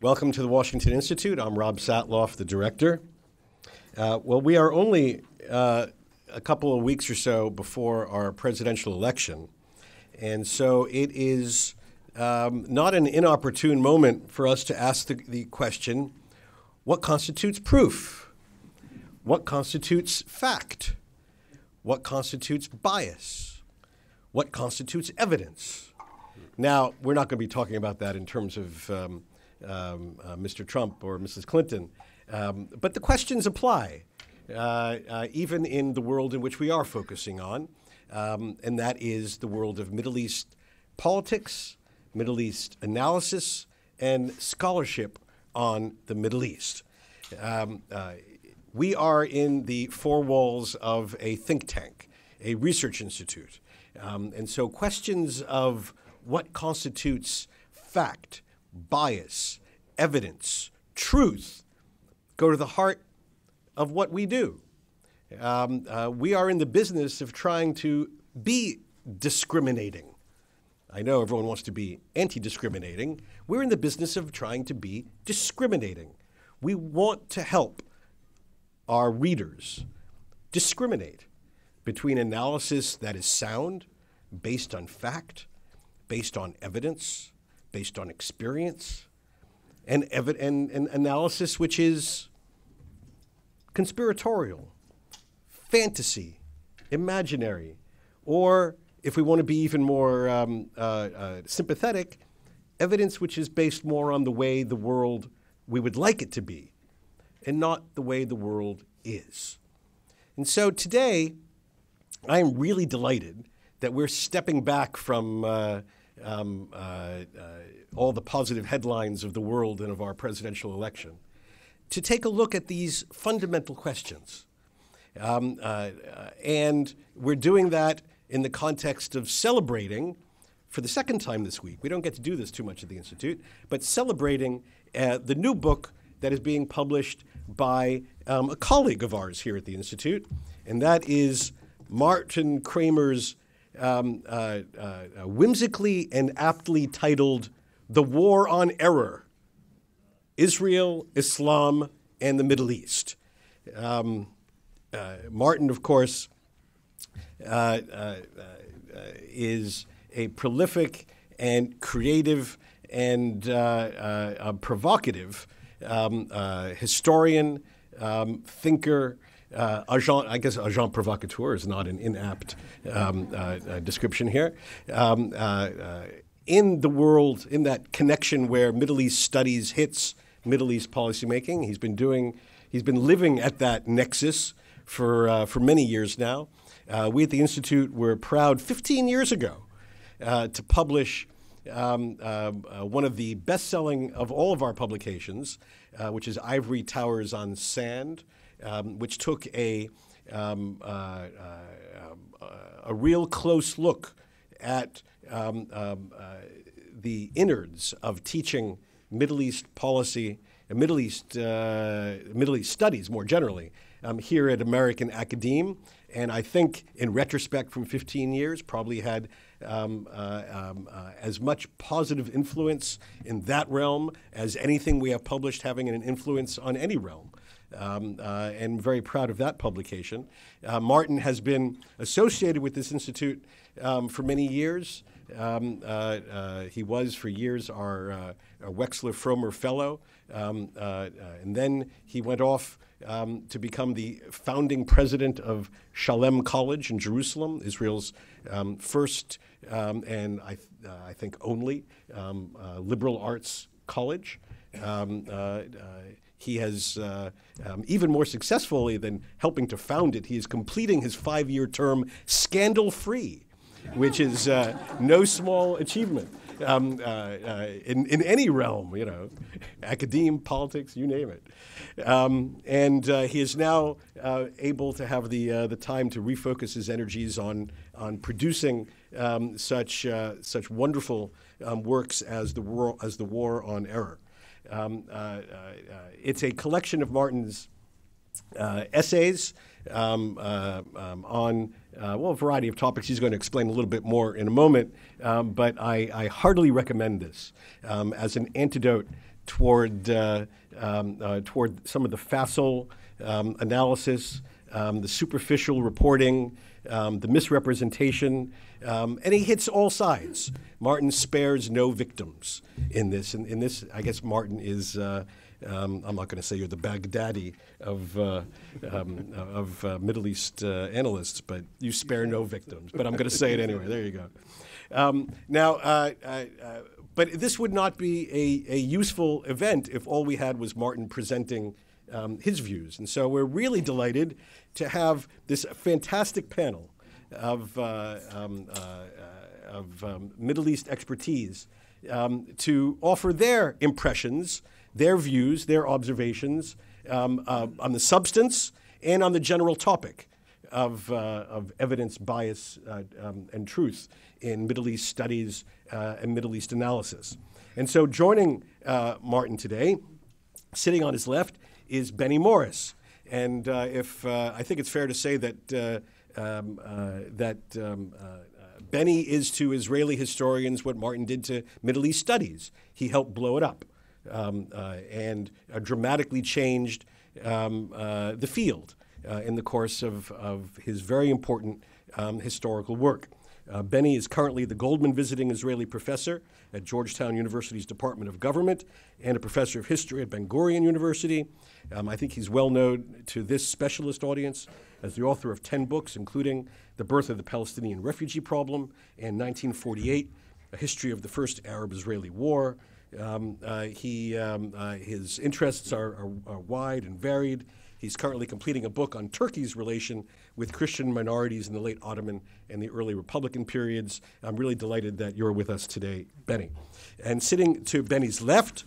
Welcome to the Washington Institute. I'm Rob Satloff, the director. Uh, well, we are only uh, a couple of weeks or so before our presidential election, and so it is um, not an inopportune moment for us to ask the, the question what constitutes proof? What constitutes fact? What constitutes bias? What constitutes evidence? Now, we're not going to be talking about that in terms of um, um, uh, Mr. Trump or Mrs. Clinton. Um, but the questions apply, uh, uh, even in the world in which we are focusing on, um, and that is the world of Middle East politics, Middle East analysis, and scholarship on the Middle East. Um, uh, we are in the four walls of a think tank, a research institute. Um, and so questions of what constitutes fact, bias, evidence, truth go to the heart of what we do. Um, uh, we are in the business of trying to be discriminating. I know everyone wants to be anti discriminating. We're in the business of trying to be discriminating. We want to help our readers discriminate between analysis that is sound, based on fact, based on evidence, based on experience, and, evi- and, and analysis which is conspiratorial, fantasy, imaginary, or if we want to be even more um, uh, uh, sympathetic, evidence which is based more on the way the world we would like it to be and not the way the world is. And so today, I am really delighted that we're stepping back from uh, um, uh, uh, all the positive headlines of the world and of our presidential election to take a look at these fundamental questions. Um, uh, and we're doing that in the context of celebrating, for the second time this week, we don't get to do this too much at the Institute, but celebrating uh, the new book that is being published by um, a colleague of ours here at the Institute, and that is Martin Kramer's um, uh, uh, whimsically and aptly titled The War on Error Israel, Islam, and the Middle East. Um, uh, Martin, of course, uh, uh, uh, is a prolific and creative and provocative um, historian, um, thinker, uh, agent, I guess agent provocateur is not an inapt um, uh, uh, description here. Um, uh, uh, in the world, in that connection where Middle East studies hits Middle East policymaking, he's been doing, he's been living at that nexus for for many years now. we at the Institute were proud 15 years ago to publish. Um, uh, uh, one of the best selling of all of our publications, uh, which is Ivory Towers on Sand, um, which took a, um, uh, uh, um, a real close look at um, um, uh, the innards of teaching Middle East policy and Middle East, uh, Middle East studies more generally here at American Academe. And I think, in retrospect, from 15 years, probably had um, uh, um, uh, as much positive influence in that realm as anything we have published having an influence on any realm um, uh, and very proud of that publication. Uh, Martin has been associated with this institute um, for many years. Um, uh, uh he was for years our, uh, Wexler Fromer Fellow, um, uh, and then he went off um, to become the founding president of Shalem College in Jerusalem, Israel's um, first and I, th- I, think only liberal arts college. Um, uh, uh, he has, uh, um, even more successfully than helping to found it, he is completing his five year term scandal free, which is uh, no small achievement. Um, uh, uh, in, in any realm, you know, academe, politics, you name it. Um, and uh, he is now uh, able to have the, uh, the time to refocus his energies on, on producing um, such, such wonderful um, works as the, war, as the War on Error. Um, uh, uh, it's a collection of Martin's uh, essays um, um, on well a variety of topics. He's going to explain a little bit more in a moment, um, but I, I, heartily recommend this um, as an antidote toward, toward some of the facile analysis, um, the superficial reporting, um, the misrepresentation, um, and he hits all sides. Martin spares no victims in this. And in this, I guess Martin is. Uh, um, I'm not going to say you're the Baghdadi of, uh, um, of uh, Middle East uh, analysts, but you spare no victims. But I'm going to say it anyway. There you go. Um, now, uh, uh, but this would not be a, a useful event if all we had was Martin presenting um, his views. And so we're really delighted to have this fantastic panel of, uh, um, uh, of um, Middle East expertise um, to offer their impressions, their views, their observations um, uh, on the substance and on the general topic of, uh, of evidence, bias, um, and truth in Middle East studies and Middle East analysis. And so joining Martin today, sitting on his left, is Benny Morris. And uh, if uh, I think it's fair to say that uh, um, uh, that um, uh, Benny is to Israeli historians what Martin did to Middle East studies. He helped blow it up um, and dramatically changed um, the field in the course of, of his very important um, historical work. Uh, Benny is currently the Goldman Visiting Israeli Professor at Georgetown University's Department of Government and a Professor of History at Ben Gurion University. Um, I think he's well known to this specialist audience as the author of 10 books, including The Birth of the Palestinian Refugee Problem and 1948, A History of the First Arab Israeli War. Um, uh, he, um, uh, his interests are, are, are wide and varied. He's currently completing a book on Turkey's relation with Christian minorities in the late Ottoman and the early Republican periods. I'm really delighted that you're with us today, Benny. And sitting to Benny's left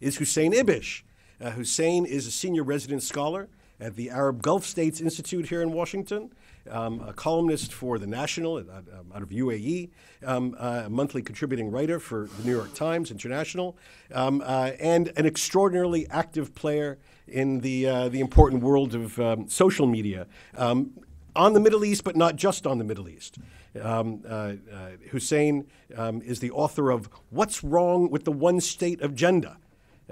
is Hussein Ibish. Uh, Hussein is a senior resident scholar at the Arab Gulf States Institute here in Washington, um, a columnist for The National out, um, out of UAE, um, uh, a monthly contributing writer for the New York Times International, um, uh, and an extraordinarily active player in the, uh, the important world of um, social media um, on the Middle East, but not just on the Middle East. Um, uh, uh, Hussein um, is the author of What's Wrong with the One State Agenda,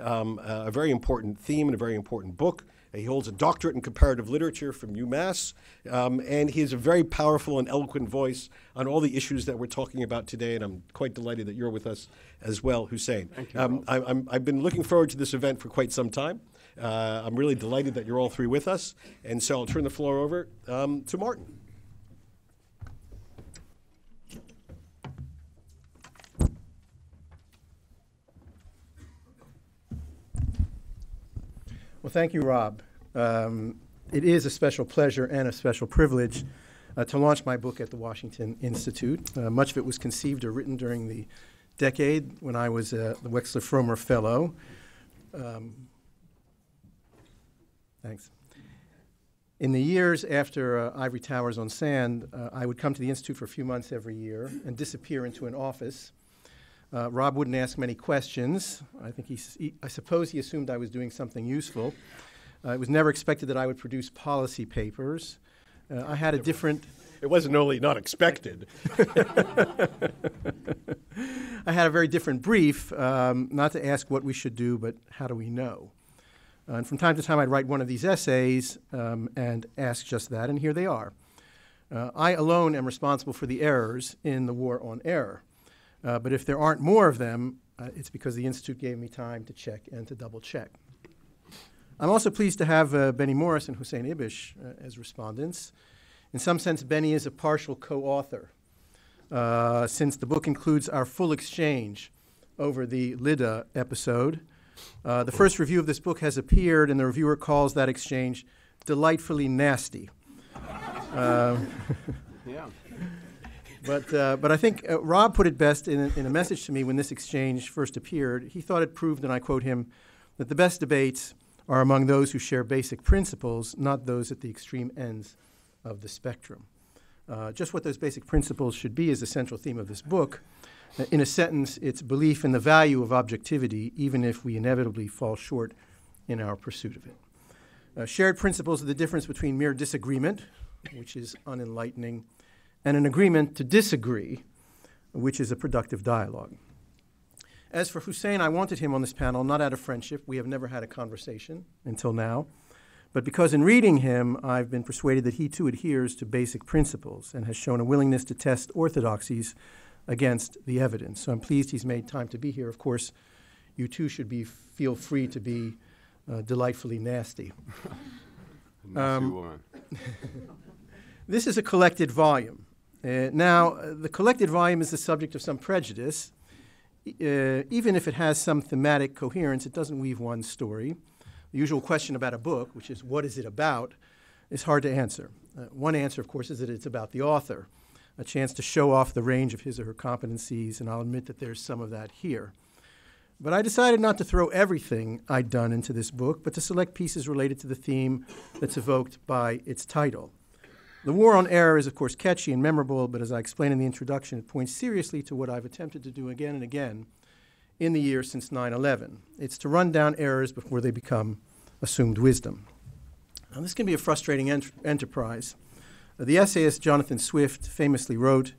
um, a very important theme and a very important book. He holds a doctorate in comparative literature from UMass, um, and he has a very powerful and eloquent voice on all the issues that we're talking about today. And I'm quite delighted that you're with us as well, Hussein. Thank you. I, have been looking forward to this event for quite some time. Uh, I'm really delighted that you're all three with us. And so I'll turn the floor over um, to Martin. Well, thank you, Rob. Um, it is a special pleasure and a special privilege uh, to launch my book at the Washington Institute. Uh, much of it was conceived or written during the decade when I was uh, the Wexler Fromer Fellow. Um, Thanks. In the years after uh, Ivory Towers on Sand, uh, I would come to the Institute for a few months every year and disappear into an office. Uh, Rob wouldn't ask many questions. I think he, he, I suppose he assumed I was doing something useful. Uh, it was never expected that I would produce policy papers. Uh, I had a different. It wasn't only not expected. I had a very different brief, um, not to ask what we should do, but how do we know? Uh, and from time to time, I'd write one of these essays um, and ask just that, and here they are. Uh, I alone am responsible for the errors in the war on error. Uh, but if there aren't more of them, uh, it's because the Institute gave me time to check and to double check. I'm also pleased to have uh, Benny Morris and Hussein Ibish uh, as respondents. In some sense, Benny is a partial co author, since the book includes our full exchange over the Lydda episode. Uh, the first review of this book has appeared, and the reviewer calls that exchange delightfully nasty. Uh. But, uh, but I think uh, Rob put it best in, in a message to me when this exchange first appeared. He thought it proved, and I quote him, that the best debates are among those who share basic principles, not those at the extreme ends of the spectrum. Uh, just what those basic principles should be is the central theme of this book. In a sentence, it's belief in the value of objectivity, even if we inevitably fall short in our pursuit of it. Uh, shared principles are the difference between mere disagreement, which is unenlightening, and an agreement to disagree, which is a productive dialogue. As for Hussein, I wanted him on this panel not out of friendship. We have never had a conversation until now. But because in reading him, I've been persuaded that he too adheres to basic principles and has shown a willingness to test orthodoxies against the evidence. So I'm pleased he's made time to be here. Of course, you too should be feel free to be uh, delightfully nasty. nasty Um, this is a collected volume. Uh, now, uh, the collected volume is the subject of some prejudice. Uh, even if it has some thematic coherence, it doesn't weave one story. The usual question about a book, which is what is it about, is hard to answer. Uh, one answer, of course, is that it's about the author, a chance to show off the range of his or her competencies, and I'll admit that there's some of that here. But I decided not to throw everything I'd done into this book, but to select pieces related to the theme that's evoked by its title. The War on Error is, of course, catchy and memorable, but as I explained in the introduction, it points seriously to what I've attempted to do again and again in the years since 9 11. It's to run down errors before they become assumed wisdom. Now, this can be a frustrating ent- enterprise. The essayist Jonathan Swift famously wrote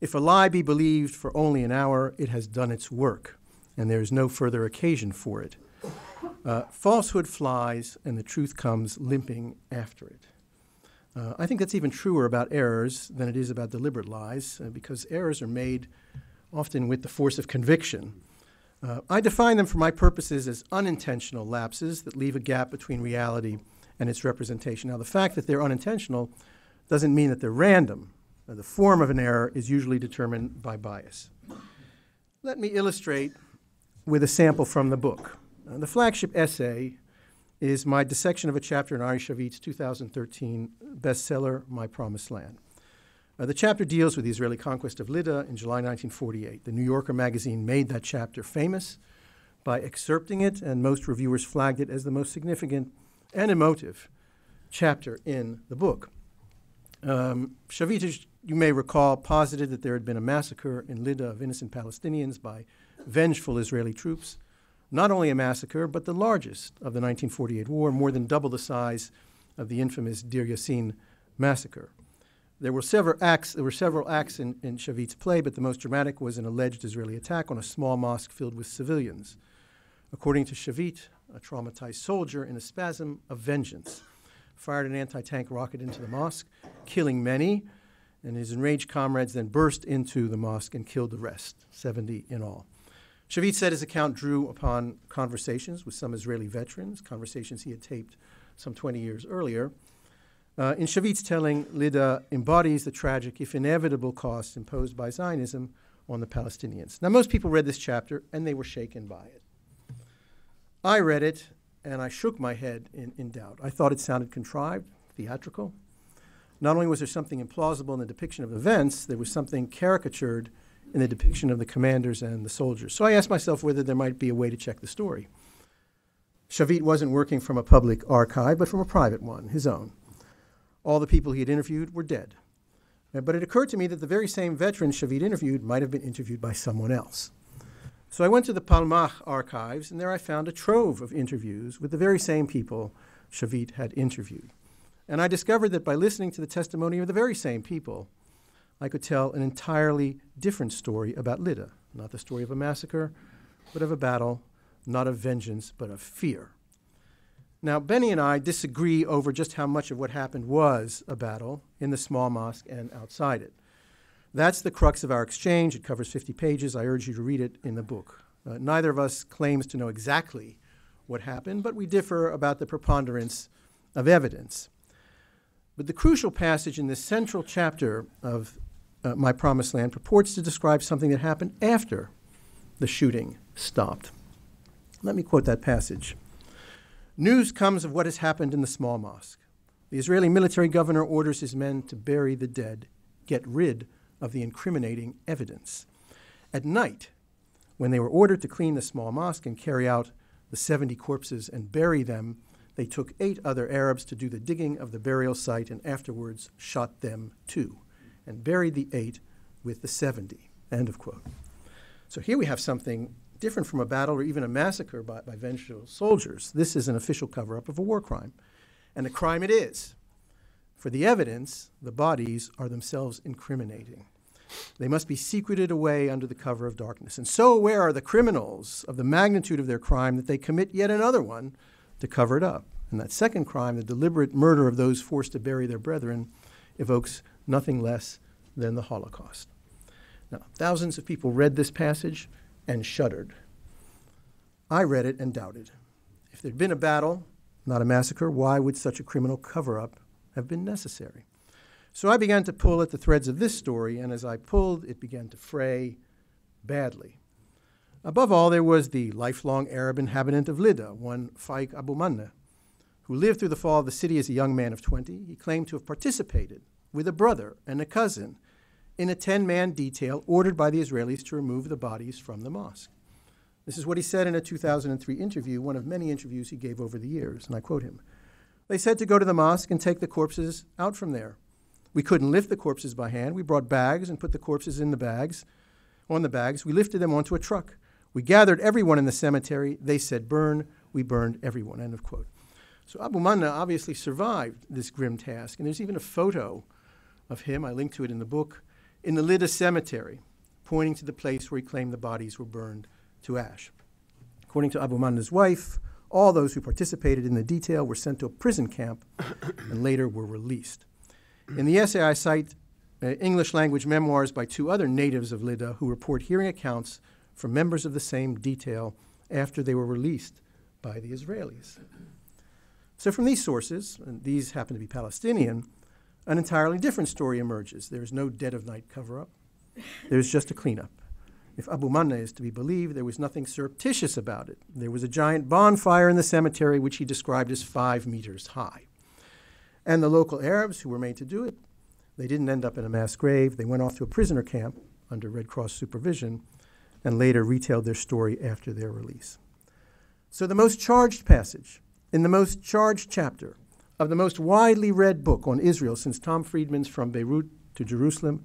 If a lie be believed for only an hour, it has done its work and there is no further occasion for it. Uh, falsehood flies, and the truth comes limping after it. Uh, I think that's even truer about errors than it is about deliberate lies, uh, because errors are made often with the force of conviction. Uh, I define them for my purposes as unintentional lapses that leave a gap between reality and its representation. Now, the fact that they're unintentional doesn't mean that they're random. Uh, the form of an error is usually determined by bias. Let me illustrate with a sample from the book. Uh, the flagship essay is my dissection of a chapter in Ari Shavit's 2013 bestseller, My Promised Land. Uh, the chapter deals with the Israeli conquest of Lydda in July 1948. The New Yorker magazine made that chapter famous by excerpting it, and most reviewers flagged it as the most significant and emotive chapter in the book. Um, Shavit, you may recall, posited that there had been a massacre in Lydda of innocent Palestinians by vengeful Israeli troops. Not only a massacre, but the largest of the 1948 war, more than double the size of the infamous Deir Yassin massacre. There were several acts, there were several acts in, in Shavit's play, but the most dramatic was an alleged Israeli attack on a small mosque filled with civilians. According to Shavit, a traumatized soldier in a spasm of vengeance fired an anti tank rocket into the mosque, killing many, and his enraged comrades then burst into the mosque and killed the rest, 70 in all. Shavit said his account drew upon conversations with some Israeli veterans, conversations he had taped some 20 years earlier. Uh, in Shavit's telling, Lydda embodies the tragic, if inevitable, costs imposed by Zionism on the Palestinians. Now, most people read this chapter and they were shaken by it. I read it and I shook my head in, in doubt. I thought it sounded contrived, theatrical. Not only was there something implausible in the depiction of events, there was something caricatured in the depiction of the commanders and the soldiers. So I asked myself whether there might be a way to check the story. Shavit wasn't working from a public archive, but from a private one, his own. All the people he had interviewed were dead. Uh, but it occurred to me that the very same veterans Shavit interviewed might have been interviewed by someone else. So I went to the Palmach archives, and there I found a trove of interviews with the very same people Shavit had interviewed. And I discovered that by listening to the testimony of the very same people, I could tell an entirely different story about Lydda, not the story of a massacre, but of a battle, not of vengeance, but of fear. Now, Benny and I disagree over just how much of what happened was a battle in the small mosque and outside it. That's the crux of our exchange. It covers 50 pages. I urge you to read it in the book. Uh, neither of us claims to know exactly what happened, but we differ about the preponderance of evidence. But the crucial passage in this central chapter of uh, My Promised Land purports to describe something that happened after the shooting stopped. Let me quote that passage. News comes of what has happened in the small mosque. The Israeli military governor orders his men to bury the dead, get rid of the incriminating evidence. At night, when they were ordered to clean the small mosque and carry out the 70 corpses and bury them, they took eight other Arabs to do the digging of the burial site and afterwards shot them too and buried the eight with the 70. End of quote. So here we have something different from a battle or even a massacre by, by vengeful soldiers. This is an official cover up of a war crime. And a crime it is. For the evidence, the bodies are themselves incriminating. They must be secreted away under the cover of darkness. And so aware are the criminals of the magnitude of their crime that they commit yet another one to cover it up. And that second crime, the deliberate murder of those forced to bury their brethren, evokes nothing less than the Holocaust. Now, thousands of people read this passage and shuddered. I read it and doubted. If there'd been a battle, not a massacre, why would such a criminal cover up have been necessary? So I began to pull at the threads of this story, and as I pulled, it began to fray badly. Above all, there was the lifelong Arab inhabitant of Lydda, one Faik Abu Manna, who lived through the fall of the city as a young man of 20. He claimed to have participated with a brother and a cousin in a 10 man detail ordered by the Israelis to remove the bodies from the mosque. This is what he said in a 2003 interview, one of many interviews he gave over the years, and I quote him. They said to go to the mosque and take the corpses out from there. We couldn't lift the corpses by hand. We brought bags and put the corpses in the bags, on the bags. We lifted them onto a truck. We gathered everyone in the cemetery. They said burn. We burned everyone. End of quote. So Abu Manna obviously survived this grim task, and there's even a photo of him, I link to it in the book, in the Lydda cemetery, pointing to the place where he claimed the bodies were burned to ash. According to Abu Manna's wife, all those who participated in the detail were sent to a prison camp and later were released. In the essay, I cite uh, English language memoirs by two other natives of Lydda who report hearing accounts from members of the same detail after they were released by the Israelis. So, from these sources, and these happen to be Palestinian, an entirely different story emerges. There's no dead of night cover up, there's just a cleanup. If Abu Manna is to be believed, there was nothing surreptitious about it. There was a giant bonfire in the cemetery, which he described as five meters high. And the local Arabs who were made to do it, they didn't end up in a mass grave. They went off to a prisoner camp under Red Cross supervision and later retailed their story after their release. So, the most charged passage in the most charged chapter of the most widely read book on Israel since Tom Friedman's From Beirut to Jerusalem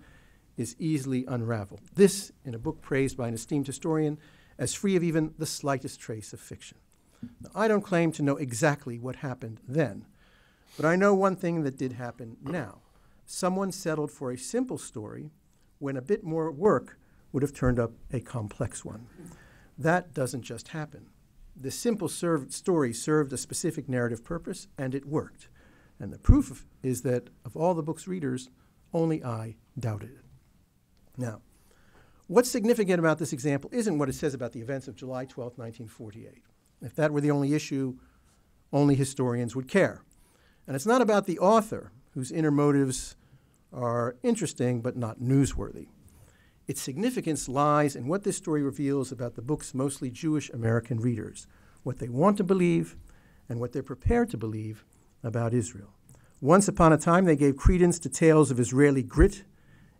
is easily unraveled. This, in a book praised by an esteemed historian as free of even the slightest trace of fiction. Now, I don't claim to know exactly what happened then, but I know one thing that did happen now. Someone settled for a simple story when a bit more work would have turned up a complex one. That doesn't just happen. The simple story served a specific narrative purpose, and it worked. And the proof is that of all the book's readers, only I doubted it. Now, what's significant about this example isn't what it says about the events of July 12, 1948. If that were the only issue, only historians would care. And it's not about the author, whose inner motives are interesting but not newsworthy. Its significance lies in what this story reveals about the book's mostly Jewish American readers, what they want to believe, and what they're prepared to believe about Israel. Once upon a time, they gave credence to tales of Israeli grit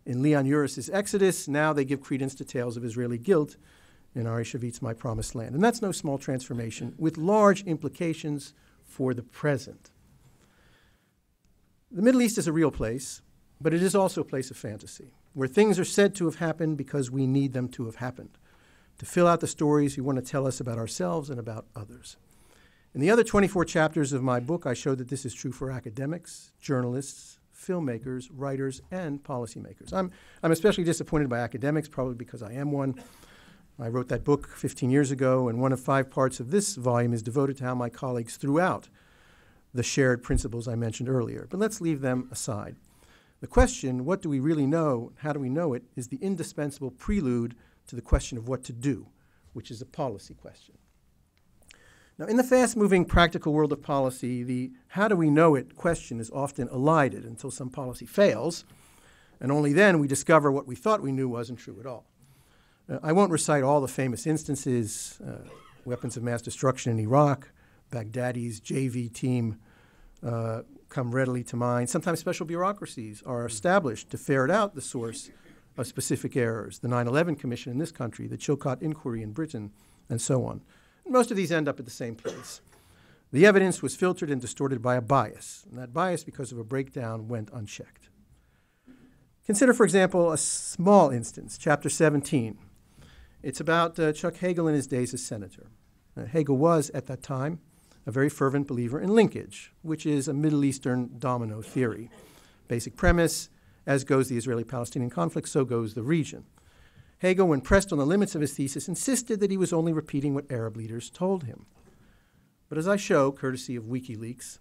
in Leon Uris's Exodus. Now they give credence to tales of Israeli guilt in Ari Shavit's My Promised Land. And that's no small transformation with large implications for the present. The Middle East is a real place, but it is also a place of fantasy, where things are said to have happened because we need them to have happened, to fill out the stories we want to tell us about ourselves and about others. In the other 24 chapters of my book, I show that this is true for academics, journalists, filmmakers, writers, and policymakers. I'm, I'm especially disappointed by academics, probably because I am one. I wrote that book 15 years ago, and one of five parts of this volume is devoted to how my colleagues threw out the shared principles I mentioned earlier. But let's leave them aside. The question, what do we really know, how do we know it, is the indispensable prelude to the question of what to do, which is a policy question. Now, in the fast moving practical world of policy, the how do we know it question is often elided until some policy fails, and only then we discover what we thought we knew wasn't true at all. Uh, I won't recite all the famous instances uh, weapons of mass destruction in Iraq, Baghdadi's JV team uh, come readily to mind. Sometimes special bureaucracies are established to ferret out the source of specific errors. The 9 11 Commission in this country, the Chilcot Inquiry in Britain, and so on. Most of these end up at the same place. The evidence was filtered and distorted by a bias, and that bias, because of a breakdown, went unchecked. Consider, for example, a small instance, Chapter 17. It's about uh, Chuck Hagel in his days as senator. Uh, Hagel was, at that time, a very fervent believer in linkage, which is a Middle Eastern domino theory. Basic premise As goes the Israeli Palestinian conflict, so goes the region. Hagel, when pressed on the limits of his thesis, insisted that he was only repeating what Arab leaders told him. But as I show, courtesy of WikiLeaks,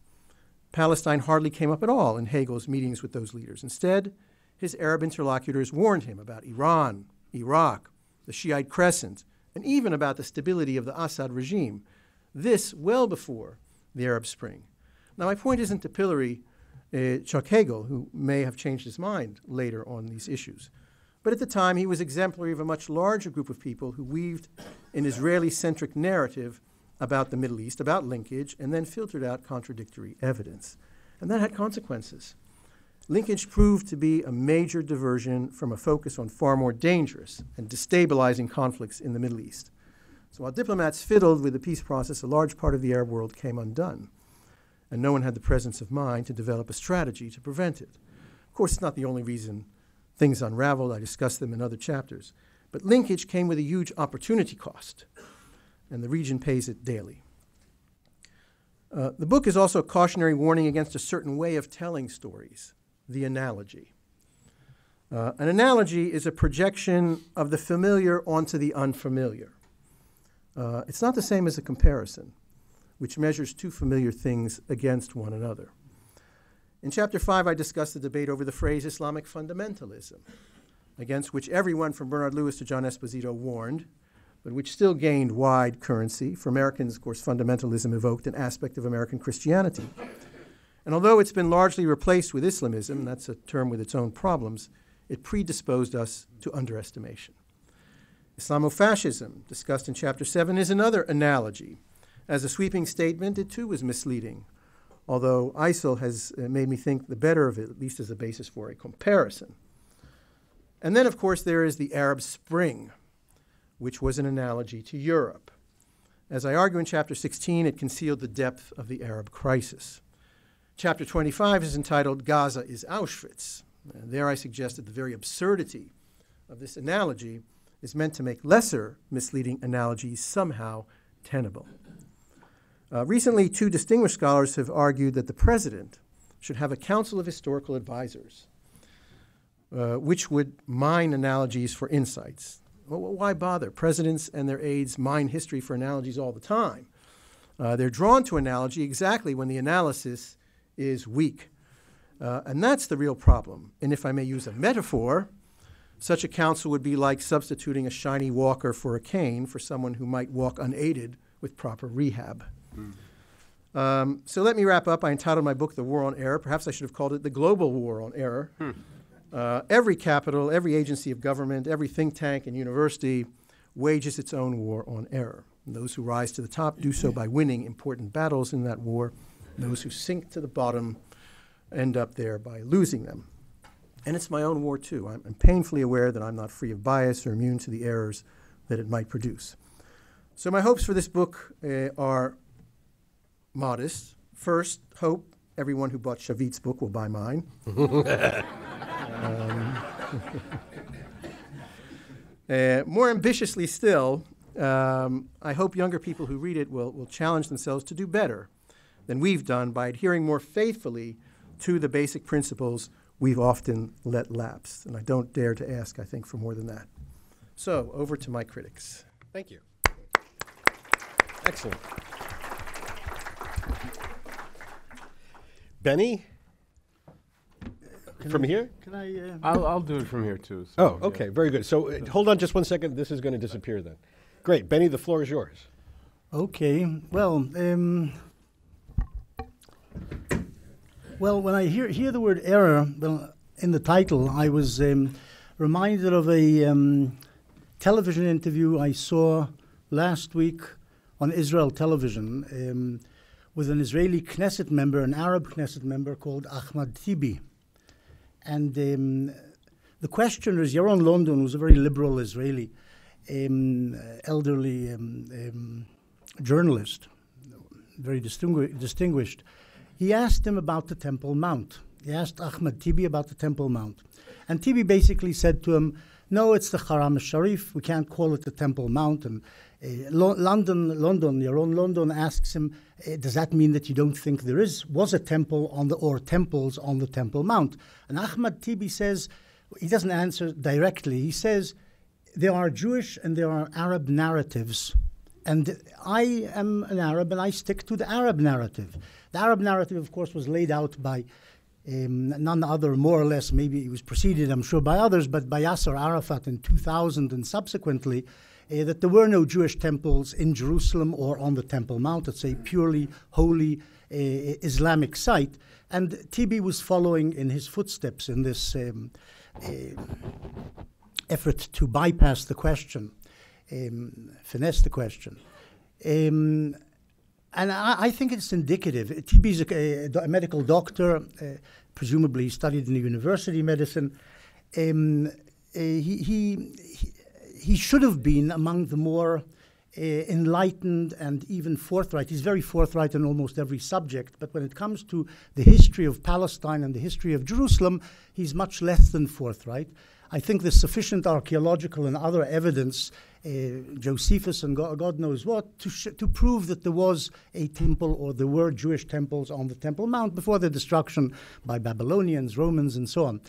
Palestine hardly came up at all in Hagel's meetings with those leaders. Instead, his Arab interlocutors warned him about Iran, Iraq, the Shiite Crescent, and even about the stability of the Assad regime. This well before the Arab Spring. Now, my point isn't to pillory uh, Chuck Hagel, who may have changed his mind later on these issues. But at the time, he was exemplary of a much larger group of people who weaved an Israeli centric narrative about the Middle East, about linkage, and then filtered out contradictory evidence. And that had consequences. Linkage proved to be a major diversion from a focus on far more dangerous and destabilizing conflicts in the Middle East. So while diplomats fiddled with the peace process, a large part of the Arab world came undone. And no one had the presence of mind to develop a strategy to prevent it. Of course, it's not the only reason things unraveled. I discussed them in other chapters. But linkage came with a huge opportunity cost, and the region pays it daily. Uh, the book is also a cautionary warning against a certain way of telling stories, the analogy. Uh, an analogy is a projection of the familiar onto the unfamiliar. Uh, it's not the same as a comparison, which measures two familiar things against one another. In chapter 5, I discussed the debate over the phrase Islamic fundamentalism, against which everyone from Bernard Lewis to John Esposito warned, but which still gained wide currency. For Americans, of course, fundamentalism evoked an aspect of American Christianity. And although it's been largely replaced with Islamism, that's a term with its own problems, it predisposed us to underestimation. Islamofascism, discussed in chapter 7, is another analogy. As a sweeping statement, it too was misleading although ISIL has uh, made me think the better of it, at least as a basis for a comparison. And then, of course, there is the Arab Spring, which was an analogy to Europe. As I argue in chapter 16, it concealed the depth of the Arab crisis. Chapter 25 is entitled Gaza is Auschwitz. And there I suggest that the very absurdity of this analogy is meant to make lesser misleading analogies somehow tenable. Uh, recently, two distinguished scholars have argued that the president should have a council of historical advisors, uh, which would mine analogies for insights. Well, why bother? Presidents and their aides mine history for analogies all the time. Uh, they're drawn to analogy exactly when the analysis is weak. Uh, and that's the real problem. And if I may use a metaphor, such a council would be like substituting a shiny walker for a cane for someone who might walk unaided with proper rehab. Um, so let me wrap up. I entitled my book The War on Error. Perhaps I should have called it The Global War on Error. Hmm. Uh, every capital, every agency of government, every think tank and university wages its own war on error. And those who rise to the top do so by winning important battles in that war. those who sink to the bottom end up there by losing them. And it's my own war, too. I'm, I'm painfully aware that I'm not free of bias or immune to the errors that it might produce. So, my hopes for this book uh, are modest. First, hope everyone who bought Shavit's book will buy mine. um, uh, more ambitiously still, um, I hope younger people who read it will, will challenge themselves to do better than we've done by adhering more faithfully to the basic principles we've often let lapse. And I don't dare to ask, I think, for more than that. So, over to my critics. Thank you. Excellent. Benny? Can from I, here? Can I? Uh, I'll, I'll do it from here too. So, Oh, yeah. okay, very good. So uh, hold on just one second. This is going to disappear then. Great. Benny, the floor is yours. okay. Well, um, well, when I hear hear the word error in the title, I was um, reminded of a um, television interview I saw last week on Israel television um, with an Israeli Knesset member, an Arab Knesset member called Ahmad Tibi. And um, the questioner is Yaron London, who's a very liberal Israeli, um, elderly um, journalist, very distingui- distinguished. He asked him about the Temple Mount. He asked Ahmad Tibi about the Temple Mount. And Tibi basically said to him, no, it's the Haram al-Sharif. We can't call it the Temple Mount. And Uh, Lo- London, London, Yaron London asks him, uh, "Does that mean that you don't think there is was a temple on the or temples on the Temple Mount?" And Ahmad Tibi says he doesn't answer directly. He says there are Jewish and there are Arab narratives, and I am an Arab and I stick to the Arab narrative. The Arab narrative, of course, was laid out by um, none other, more or less, maybe it was preceded, I'm sure, by others, but by Yasser Arafat in 2000 and subsequently, uh, that there were no Jewish temples in Jerusalem or on the Temple Mount. It's a purely holy uh, Islamic site. And Tibi was following in his footsteps in this um, uh, effort to bypass the question, um, finesse the question. Um, and I, I, think it's indicative. Tibi is a, a, a, medical doctor, uh, presumably studied in the university medicine. Um, uh, he, he, he should have been among the more uh, enlightened and even forthright. He's very forthright in almost every subject, but when it comes to the history of Palestine and the history of Jerusalem, he's much less than forthright. I think there's sufficient archaeological and other evidence, Josephus and God, God, knows what, to, sh- to prove that there was a temple or there were Jewish temples on the Temple Mount before the destruction by Babylonians, Romans, and so on.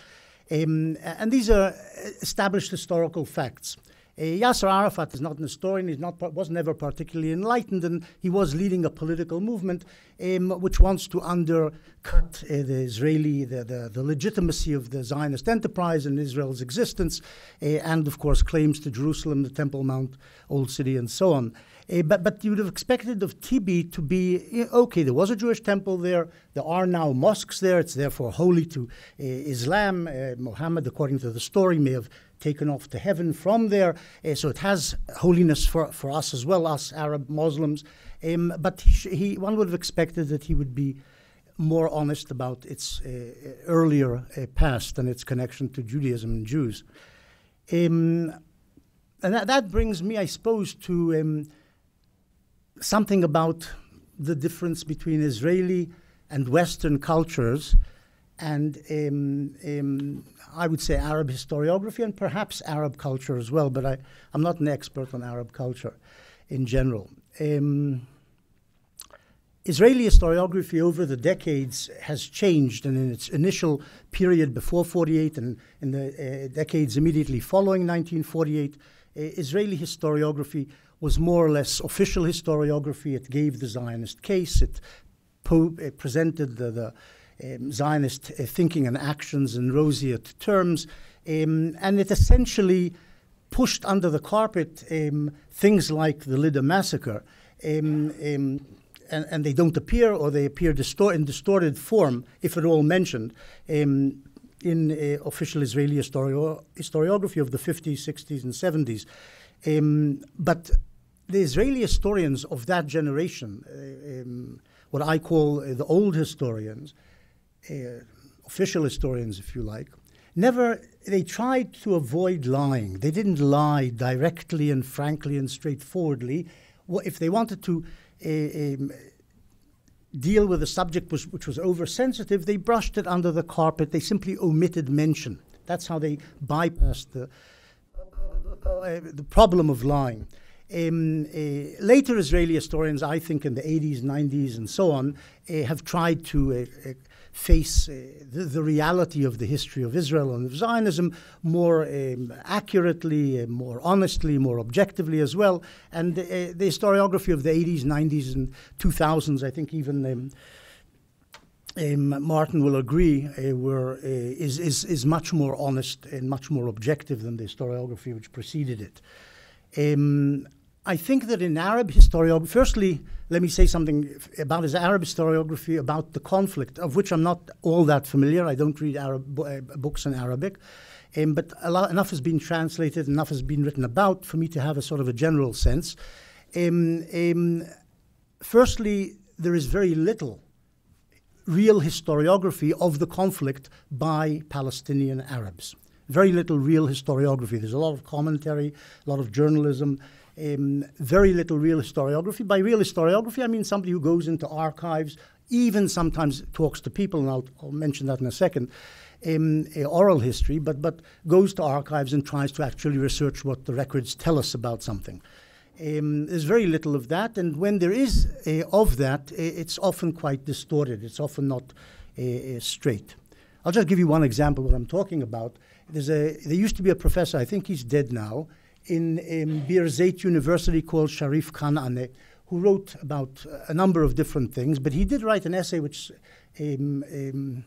Um, and these are established historical facts. Uh, Yasser Arafat is not an historian. He's not was never particularly enlightened, and he was leading a political movement um, which wants to undercut uh, the Israeli the, the, the, legitimacy of the Zionist enterprise and Israel's existence, uh, and of course claims to Jerusalem, the Temple Mount, Old City, and so on. Uh, but, but you would have expected of Tibi to be okay, there was a Jewish temple there, there are now mosques there, it's therefore holy to uh, Islam. Uh, Muhammad, according to the story, may have taken off to heaven from there. Uh, so it has holiness for, for us as well, us Arab Muslims. Um, but he, sh- he, one would have expected that he would be more honest about its uh, earlier uh, past and its connection to Judaism and Jews. Um, and that, that, brings me, I suppose, to um, something about the difference between Israeli and Western cultures and um, um, I would say Arab historiography and perhaps Arab culture as well, but I, am not an expert on Arab culture in general. Um, Israeli historiography over the decades has changed, and in its initial period before 48 and in the uh, decades immediately following 1948, uh, Israeli historiography was more or less official historiography. It gave the Zionist case, it, it presented the, the um, Zionist uh, thinking and actions in roseate terms, um, and it essentially pushed under the carpet um, things like the Lydda massacre, um, um, and, and, they don't appear or they appear distor- in distorted form, if at all mentioned, um, in uh, official Israeli histori- historiography of the 50s, 60s, and 70s. but the Israeli historians of that generation, uh, what I call uh, the old historians, official historians, if you like, never they tried to avoid lying. They didn't lie directly and frankly and straightforwardly. Well, if they wanted to uh, um, deal with a subject was, which was oversensitive, they brushed it under the carpet. They simply omitted mention. That's how they bypassed the, uh, the problem of lying. Um, uh, later Israeli historians, I think in the 80s, 90s, and so on, uh, have tried to uh, face uh, the, the, reality of the history of Israel and of Zionism more um, accurately, uh, more honestly, more objectively as well. And uh, the historiography of the 80s, 90s, and 2000s, I think even. Um, um, Martin will agree, uh, were, uh, is, is, is much more honest and much more objective than the historiography which preceded it. Um, I think that in Arab historiography, firstly, let me say something about his Arab historiography about the conflict, of which I'm not all that familiar. I don't read Arab uh, books in Arabic, um, but lot, enough has been translated, enough has been written about for me to have a sort of a general sense. Um, um, firstly, there is very little real historiography of the conflict by Palestinian Arabs. Very little real historiography. There's a lot of commentary, a lot of journalism um, very little real historiography. By real historiography, I mean somebody who goes into archives, even sometimes talks to people, and I'll, I'll mention that in a second, um, uh, oral history, but, but goes to archives and tries to actually research what the records tell us about something. Um, there's very little of that, and when there is uh, of that, it's often quite distorted. It's often not uh, uh, straight. I'll just give you one example of what I'm talking about. There's a, there used to be a professor, I think he's dead now, in um, Birzeit University called Sharif Kanaana, who wrote about a number of different things, but he did write an essay which um, um,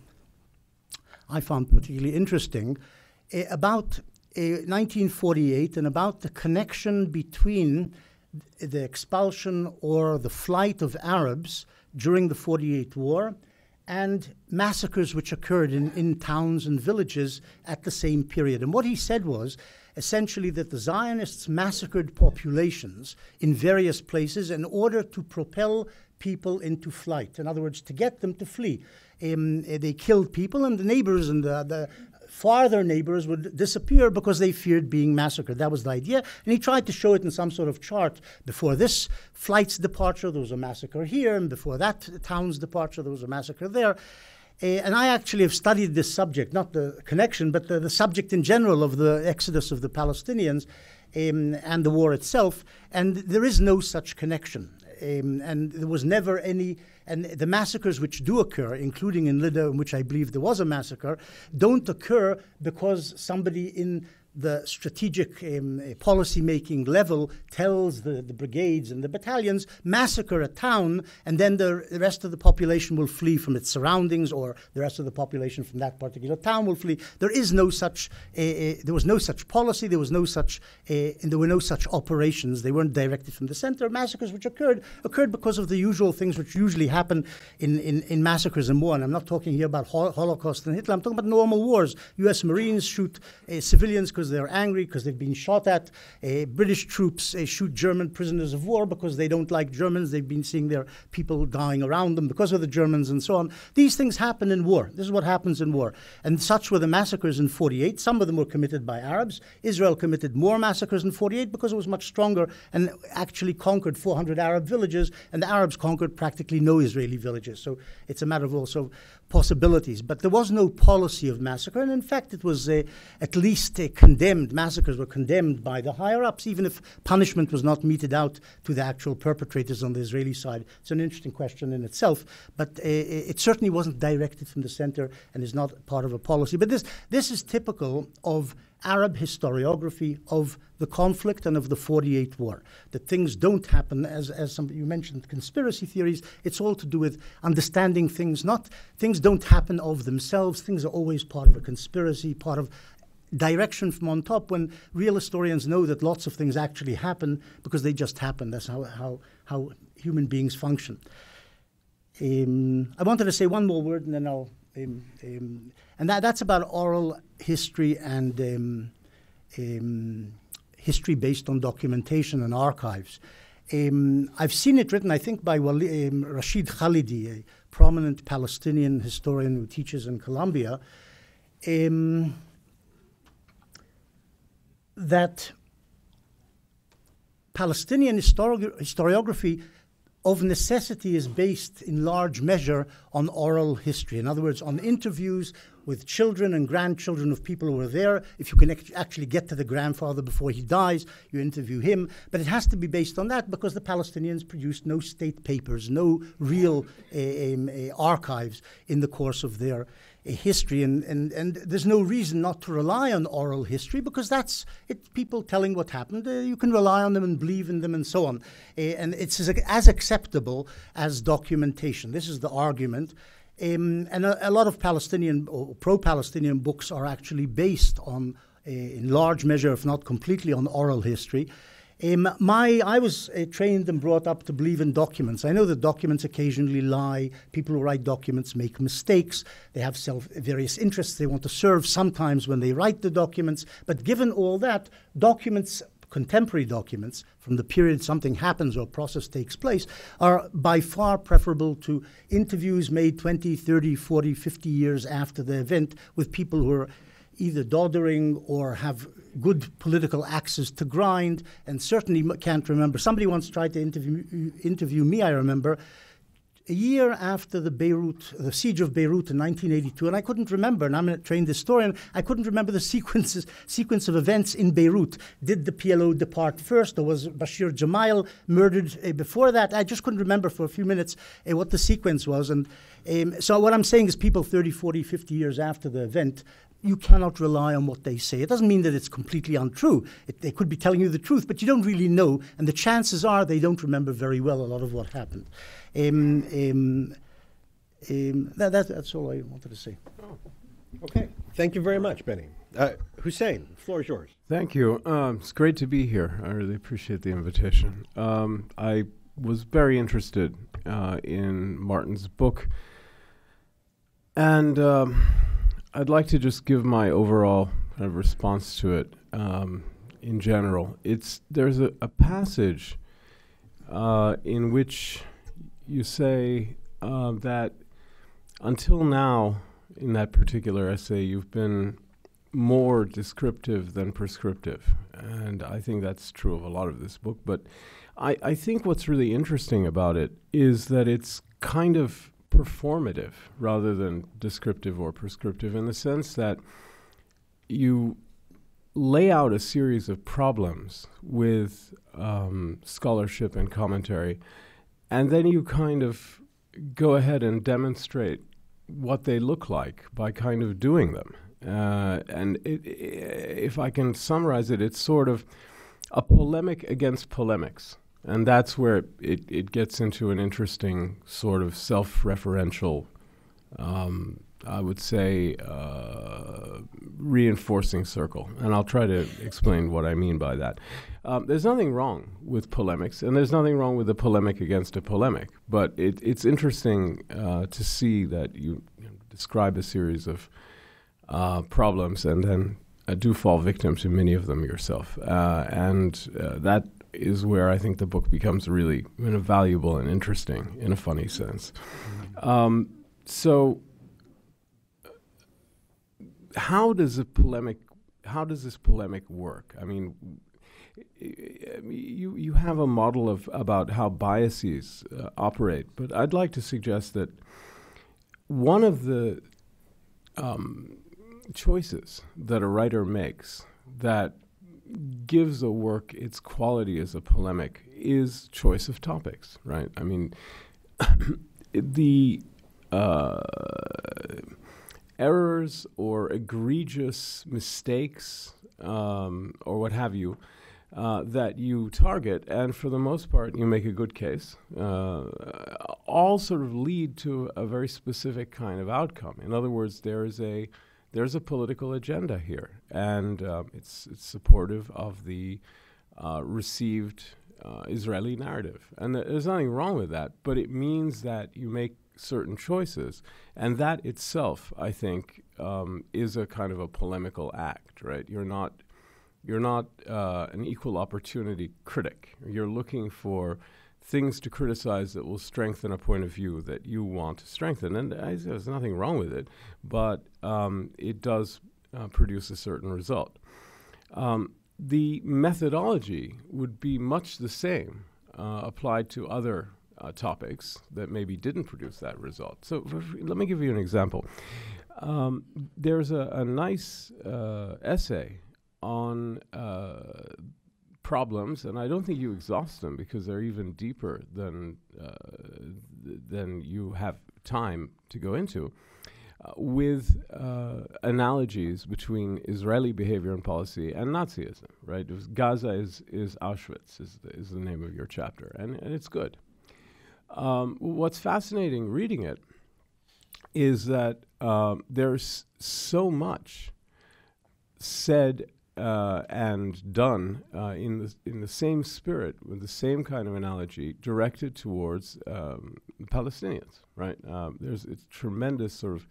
I found particularly interesting uh, about 1948 and about the connection between the expulsion or the flight of Arabs during the 48 war and massacres which occurred in, in towns and villages at the same period. And what he said was essentially that the Zionists massacred populations in various places in order to propel people into flight. In other words, to get them to flee. Um, they killed people, and the neighbors and the, the farther neighbors would disappear because they feared being massacred. That was the idea. And he tried to show it in some sort of chart. Before this flight's departure, there was a massacre here, and before that town's departure, there was a massacre there. Uh, and I actually have studied this subject, not the connection, but the, the subject in general of the exodus of the Palestinians um, and the war itself. And there is no such connection. Um, and there was never any and the massacres which do occur, including in Lydda, in which I believe there was a massacre, don't occur because somebody in the strategic um, policy making level tells the, the brigades and the battalions massacre a town and then the, the rest of the population will flee from its surroundings or the rest of the population from that particular town will flee. There is no such uh, uh, there was no such policy there was no such uh, and there were no such operations. They weren't directed from the center. Massacres which occurred occurred because of the usual things which usually happen in, in, in massacres and war. And I'm not talking here about Holocaust and Hitler. I'm talking about normal wars. US Marines shoot uh, civilians they're angry, because they've been shot at. Uh, British troops uh, shoot German prisoners of war because they don't like Germans. They've been seeing their people dying around them because of the Germans and so on. These things happen in war. This is what happens in war. And such were the massacres in 48. Some of them were committed by Arabs. Israel committed more massacres in 48 because it was much stronger and actually conquered 400 Arab villages, and the Arabs conquered practically no Israeli villages. So it's a matter of also possibilities. But there was no policy of massacre, and in fact, it was uh, at least uh, condemned. Massacres were condemned by the higher ups, even if punishment was not meted out to the actual perpetrators on the Israeli side. It's an interesting question in itself, but uh, it certainly wasn't directed from the center and is not part of a policy. But this, this is typical of Arab historiography of the conflict and of the 48 war. That things don't happen, as, as some, you mentioned, conspiracy theories. It's all to do with understanding things. Not things don't happen of themselves. Things are always part of a conspiracy, part of direction from on top. When real historians know that lots of things actually happen because they just happen. That's how how, how human beings function. Um, I wanted to say one more word, and then I'll. Um, um, and that, that's about oral history and um, um, history based on documentation and archives. Um, I've seen it written, I think, by Walid, um, Rashid Khalidi, a prominent Palestinian historian who teaches in Columbia, um, that Palestinian historiography of necessity is based in large measure on oral history. In other words, on interviews with children and grandchildren of people who were there. If you can actually get to the grandfather before he dies, you interview him. But it has to be based on that because the Palestinians produced no state papers, no real uh, um, uh, archives in the course of their uh, history. And, and, and there's no reason not to rely on oral history because that's it, people telling what happened. You can rely on them and believe in them and so on. And it's as, as acceptable as documentation. This is the argument. Um, and a, a, lot of Palestinian or pro-Palestinian books are actually based on, uh, in large measure, if not completely, on oral history. Um, my, I was uh, trained and brought up to believe in documents. I know that documents occasionally lie. People who write documents make mistakes. They have self, various interests they want to serve sometimes when they write the documents. But given all that, documents contemporary documents from the period something happens or process takes place are by far preferable to interviews made 20, 30, 40, 50 years after the event with people who are either doddering or have good political axes to grind and certainly can't remember. Somebody once tried to interview, interview me, I remember, a year after the Beirut, the siege of Beirut in 1982, and I couldn't remember, and I'm a trained historian, I couldn't remember the sequences, sequence of events in Beirut. Did the PLO depart first, or was Bashir Gemayel murdered uh, before that? I just couldn't remember for a few minutes uh, what the sequence was. And um, so what I'm saying is people 30, 40, 50 years after the event you cannot rely on what they say. It doesn't mean that it's completely untrue. It, they could be telling you the truth, but you don't really know, and the chances are they don't remember very well a lot of what happened. Um, um, um, that, that, that's all I wanted to say. Oh. Okay. Thank you very much, Benny. Uh, Hussein, the floor is yours. Thank you. Um, it's great to be here. I really appreciate the invitation. Um, I was very interested uh, in Martin's book. And um, I'd like to just give my overall kind of response to it um, in general. It's there's a, a passage uh, in which you say uh, that until now, in that particular essay, you've been more descriptive than prescriptive, and I think that's true of a lot of this book. But I, I think what's really interesting about it is that it's kind of performative rather than descriptive or prescriptive in the sense that you lay out a series of problems with um, scholarship and commentary, and then you kind of go ahead and demonstrate what they look like by kind of doing them. Uh, and it, if I can summarize it, it's sort of a polemic against polemics. And that's where it, it gets into an interesting sort of self referential, um, I would say, uh, reinforcing circle. And I'll try to explain what I mean by that. Um, there's nothing wrong with polemics, and there's nothing wrong with a polemic against a polemic. But it, it's interesting uh, to see that you, you know, describe a series of uh, problems and then uh, do fall victim to many of them yourself. Uh, and uh, that is where I think the book becomes really you know, valuable and interesting in a funny sense. Um, so, how does a polemic? How does this polemic work? I mean, you you have a model of about how biases uh, operate, but I'd like to suggest that one of the um, choices that a writer makes that gives a work its quality as a polemic is choice of topics, right? I mean, the uh, errors or egregious mistakes um, or what have you uh, that you target, and for the most part, you make a good case, uh, all sort of lead to a very specific kind of outcome. In other words, there is a there's a political agenda here, and uh, it's, it's supportive of the uh, received uh, Israeli narrative. And th- there's nothing wrong with that, but it means that you make certain choices. And that itself, I think, um, is a kind of a polemical act, right? You're not, you're not uh, an equal opportunity critic. You're looking for things to criticize that will strengthen a point of view that you want to strengthen. And I, there's nothing wrong with it, but um, it does uh, produce a certain result. Um, the methodology would be much the same uh, applied to other uh, topics that maybe didn't produce that result. So let me give you an example. Um, there's a, a nice uh, essay on uh, problems, and I don't think you exhaust them because they're even deeper than uh, th- than you have time to go into. Uh, with uh, analogies between Israeli behavior and policy and Nazism, right? Gaza is, is Auschwitz, is the, is the name of your chapter, and, and it's good. Um, what's fascinating reading it is that um, there's so much said uh, and done uh, in the in the same spirit with the same kind of analogy directed towards um, Palestinians. Right? Um, there's a tremendous sort of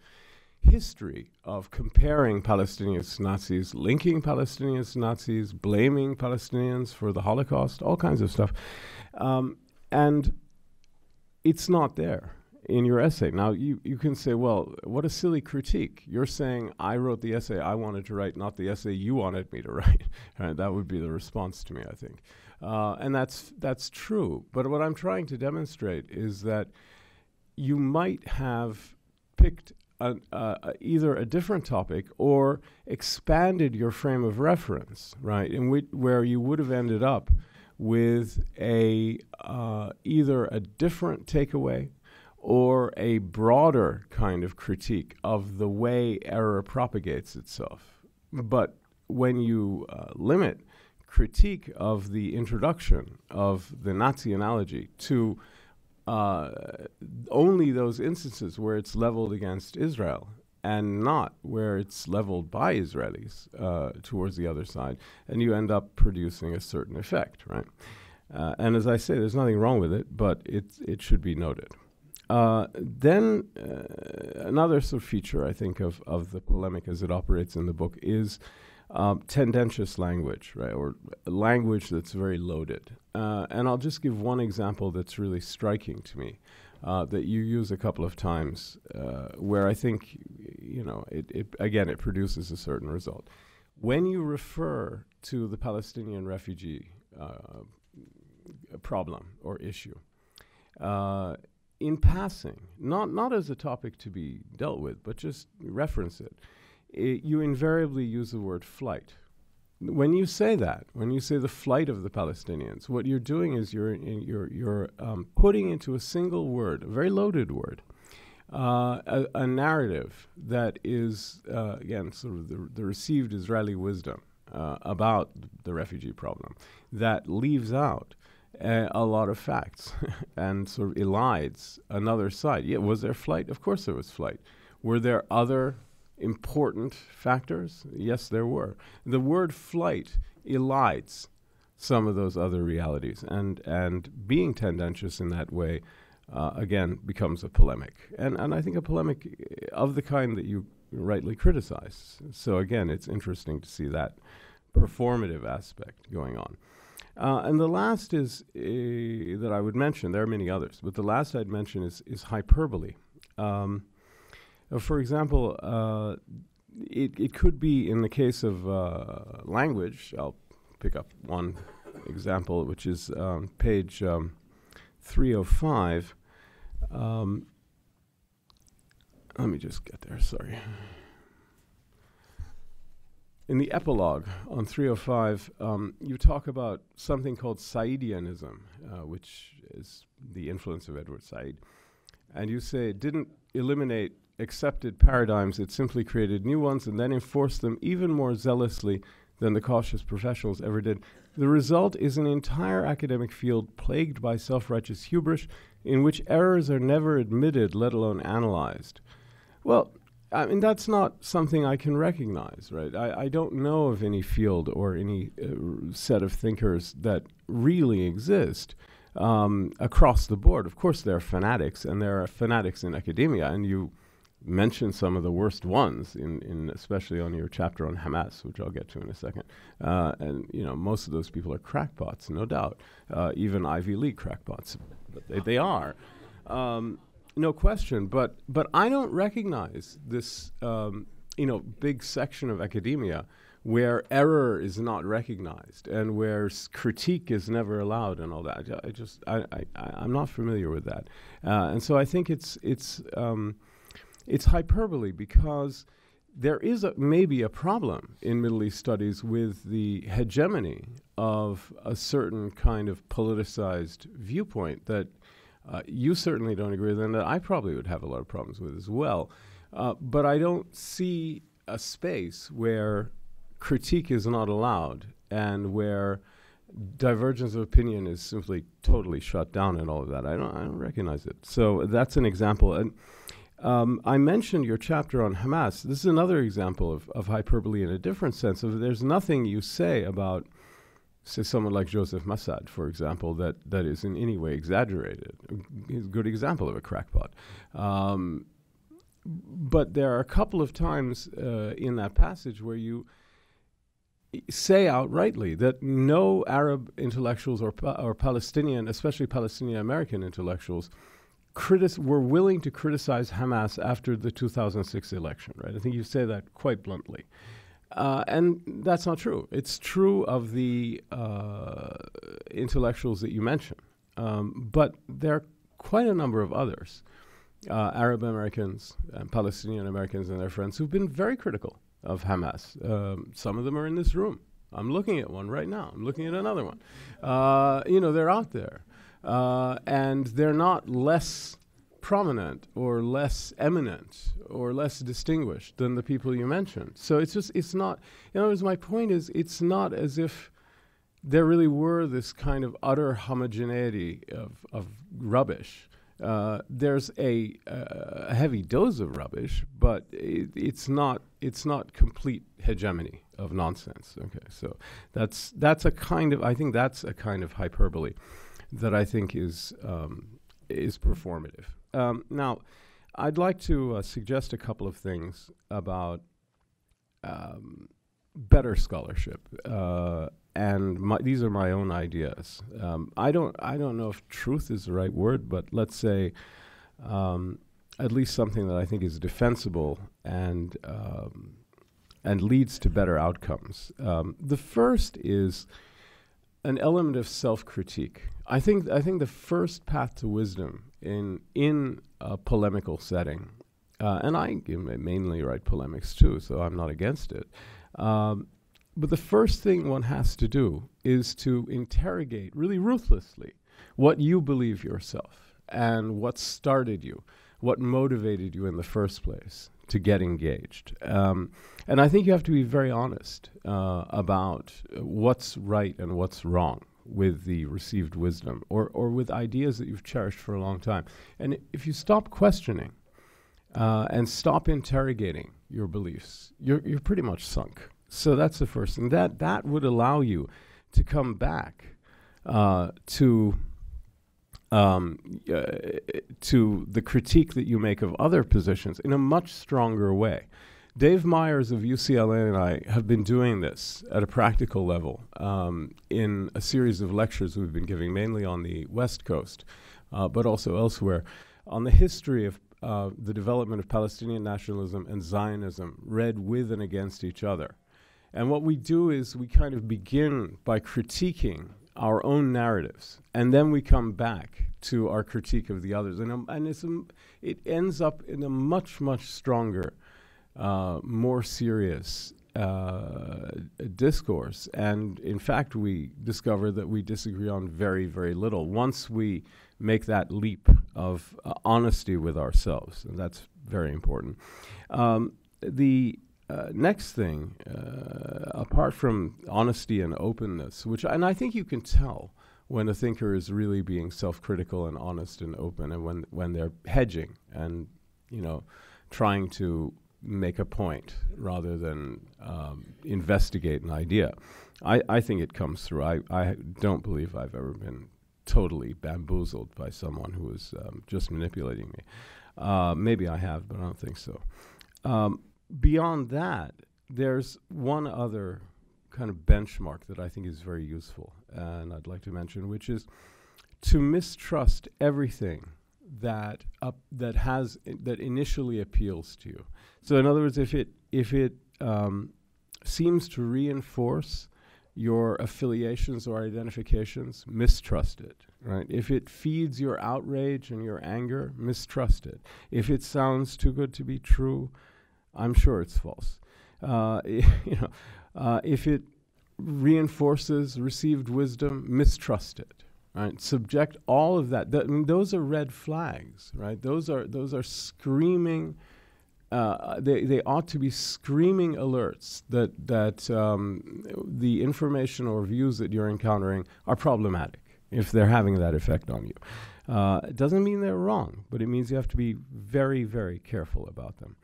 history of comparing Palestinians to Nazis, linking Palestinians to Nazis, blaming Palestinians for the Holocaust, all kinds of stuff, um, and it's not there in your essay. Now, you, you can say, well, what a silly critique. You're saying I wrote the essay I wanted to write, not the essay you wanted me to write. right? That would be the response to me, I think. Uh, and that's, that's true. But what I'm trying to demonstrate is that you might have picked a, uh, either a different topic or expanded your frame of reference, right? In where you would have ended up with a uh, either a different takeaway or a broader kind of critique of the way error propagates itself. But when you uh, limit critique of the introduction of the Nazi analogy to uh, only those instances where it's leveled against Israel and not where it's leveled by Israelis uh, towards the other side, and you end up producing a certain effect, right? Uh, and as I say, there's nothing wrong with it, but it, it should be noted. Uh, then uh, another sort of feature, I think, of, of the polemic as it operates in the book is um, tendentious language, right, or language that's very loaded. Uh, and I'll just give one example that's really striking to me uh, that you use a couple of times, uh, where I think, you know, it, it, again, it produces a certain result. When you refer to the Palestinian refugee problem or issue, in passing, not, not as a topic to be dealt with, but just reference it it, you invariably use the word flight. When you say that, when you say the flight of the Palestinians, what you're doing is you're, you're, you're um, putting into a single word, a very loaded word, uh, a, a, narrative that is, uh, again, sort of the, the received Israeli wisdom uh, about the refugee problem that leaves out a lot of facts and sort of elides another side. Yeah, was there flight? Of course there was flight. Were there other important factors? Yes, there were. The word flight elides some of those other realities, and and being tendentious in that way, uh, again, becomes a polemic, and and I think a polemic of the kind that you rightly criticize. So again, it's interesting to see that performative aspect going on. Uh, and the last is uh, that I would mention. There are many others, but the last I'd mention is is hyperbole. Um, uh, for example, uh, it, it could be in the case of uh, language, I'll pick up one example, which is um, page um, 305. Um, let me just get there, sorry. In the epilogue on 305, um, you talk about something called Saidianism, uh, which is the influence of Edward Said. And you say it didn't eliminate accepted paradigms, it simply created new ones and then enforced them even more zealously than the cautious professionals ever did. The result is an entire academic field plagued by self righteous hubris in which errors are never admitted, let alone analyzed. Well, I mean, that's not something I can recognize, right? I, I don't know of any field or any uh, set of thinkers that really exist um, across the board. Of course, there are fanatics, and there are fanatics in academia, and you mention some of the worst ones, in, in especially on your chapter on Hamas, which I'll get to in a second. Uh, and you know, most of those people are crackpots, no doubt. Uh, even Ivy League crackpots, but they, they are, um, no question. But but I don't recognize this, um, you know, big section of academia where error is not recognized and where s- critique is never allowed and all that. I, just I, I, am not familiar with that, uh, and so I think it's it's. Um, it's hyperbole because there is a, maybe a problem in Middle East studies with the hegemony of a certain kind of politicized viewpoint that uh, you certainly don't agree with, and that I probably would have a lot of problems with as well. Uh, but I don't see a space where critique is not allowed and where divergence of opinion is simply totally shut down and all of that. I don't, I don't recognize it. So that's an example. And um, I mentioned your chapter on Hamas. This is another example of, of hyperbole in a different sense. Of there's nothing you say about, say, someone like Joseph Massad, for example, that, that is in any way exaggerated. A good example of a crackpot. Um, but there are a couple of times uh, in that passage where you say outrightly that no Arab intellectuals or, or Palestinian, especially Palestinian American intellectuals, critis- were willing to criticize Hamas after the 2006 election, right? I think you say that quite bluntly. Uh, and that's not true. It's true of the uh, intellectuals that you mentioned. Um, but there are quite a number of others uh, Arab Americans, and Palestinian Americans, and their friends who've been very critical of Hamas. Um, some of them are in this room. I'm looking at one right now. I'm looking at another one. Uh, you know, they're out there. Uh, and they're not less prominent or less eminent or less distinguished than the people you mentioned. So it's just, it's not, in other words, my point is, it's not as if there really were this kind of utter homogeneity of, of rubbish. Uh, there's a, uh, a heavy dose of rubbish, but it, it's not it's not complete hegemony of nonsense. Okay, so that's that's a kind of I think that's a kind of hyperbole that I think is um, is performative. Um, now, I'd like to uh, suggest a couple of things about um, better scholarship, uh, and my, these are my own ideas. Um, I don't I don't know if truth is the right word, but let's say um, at least something that I think is defensible and um, and leads to better outcomes. Um, the first is an element of self-critique. I think I think the first path to wisdom in in a polemical setting, uh, and I mainly write polemics too, so I'm not against it. Um, but the first thing one has to do is to interrogate really ruthlessly what you believe yourself and what started you, what motivated you in the first place to get engaged. Um, and I think you have to be very honest uh, about what's right and what's wrong with the received wisdom or, or with ideas that you've cherished for a long time. And if you stop questioning uh, and stop interrogating your beliefs, you're, you're pretty much sunk. So that's the first thing. That, that would allow you to come back uh, to. Um, uh, to the critique that you make of other positions in a much stronger way. Dave Myers of UCLA and I have been doing this at a practical level um, in a series of lectures we've been giving, mainly on the West Coast, uh, but also elsewhere, on the history of uh, the development of Palestinian nationalism and Zionism read with and against each other. And what we do is we kind of begin by critiquing our own narratives, and then we come back to our critique of the others. And, um, and it ends up in a much, much stronger uh, more serious uh, discourse. And in fact, we discover that we disagree on very, very little once we make that leap of uh, honesty with ourselves. And that's very important. Um, the uh, next thing, uh, apart from honesty and openness, which, and I think you can tell when a thinker is really being self-critical and honest and open, and when when they're hedging and you know trying to make a point rather than um, investigate an idea. I, I think it comes through. I, I don't believe I've ever been totally bamboozled by someone who was um, just manipulating me. Uh, maybe I have, but I don't think so. Um, beyond that, there's one other kind of benchmark that I think is very useful, and I'd like to mention, which is to mistrust everything that up that has that initially appeals to you. So in other words, if it if it um, seems to reinforce your affiliations or identifications, mistrust it. Right? If it feeds your outrage and your anger, mistrust it. If it sounds too good to be true, I'm sure it's false. Uh, you know, uh, if it reinforces received wisdom, mistrust it right? Subject all of that. Th- I mean, those are red flags, right? Those are those are screaming. Uh, they, they ought to be screaming alerts that that um, the information or views that you're encountering are problematic if they're having that effect on you. Uh, it doesn't mean they're wrong, but it means you have to be very very careful about them.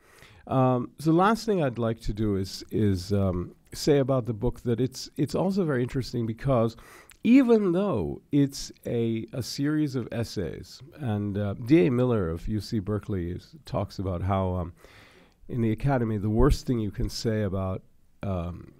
Um, so the last thing I'd like to do is is um, say about the book that it's it's also very interesting because even though it's a, a series of essays. And uh, D.A. Miller of UC Berkeley is, talks about how um, in the academy, the worst thing you can say about um,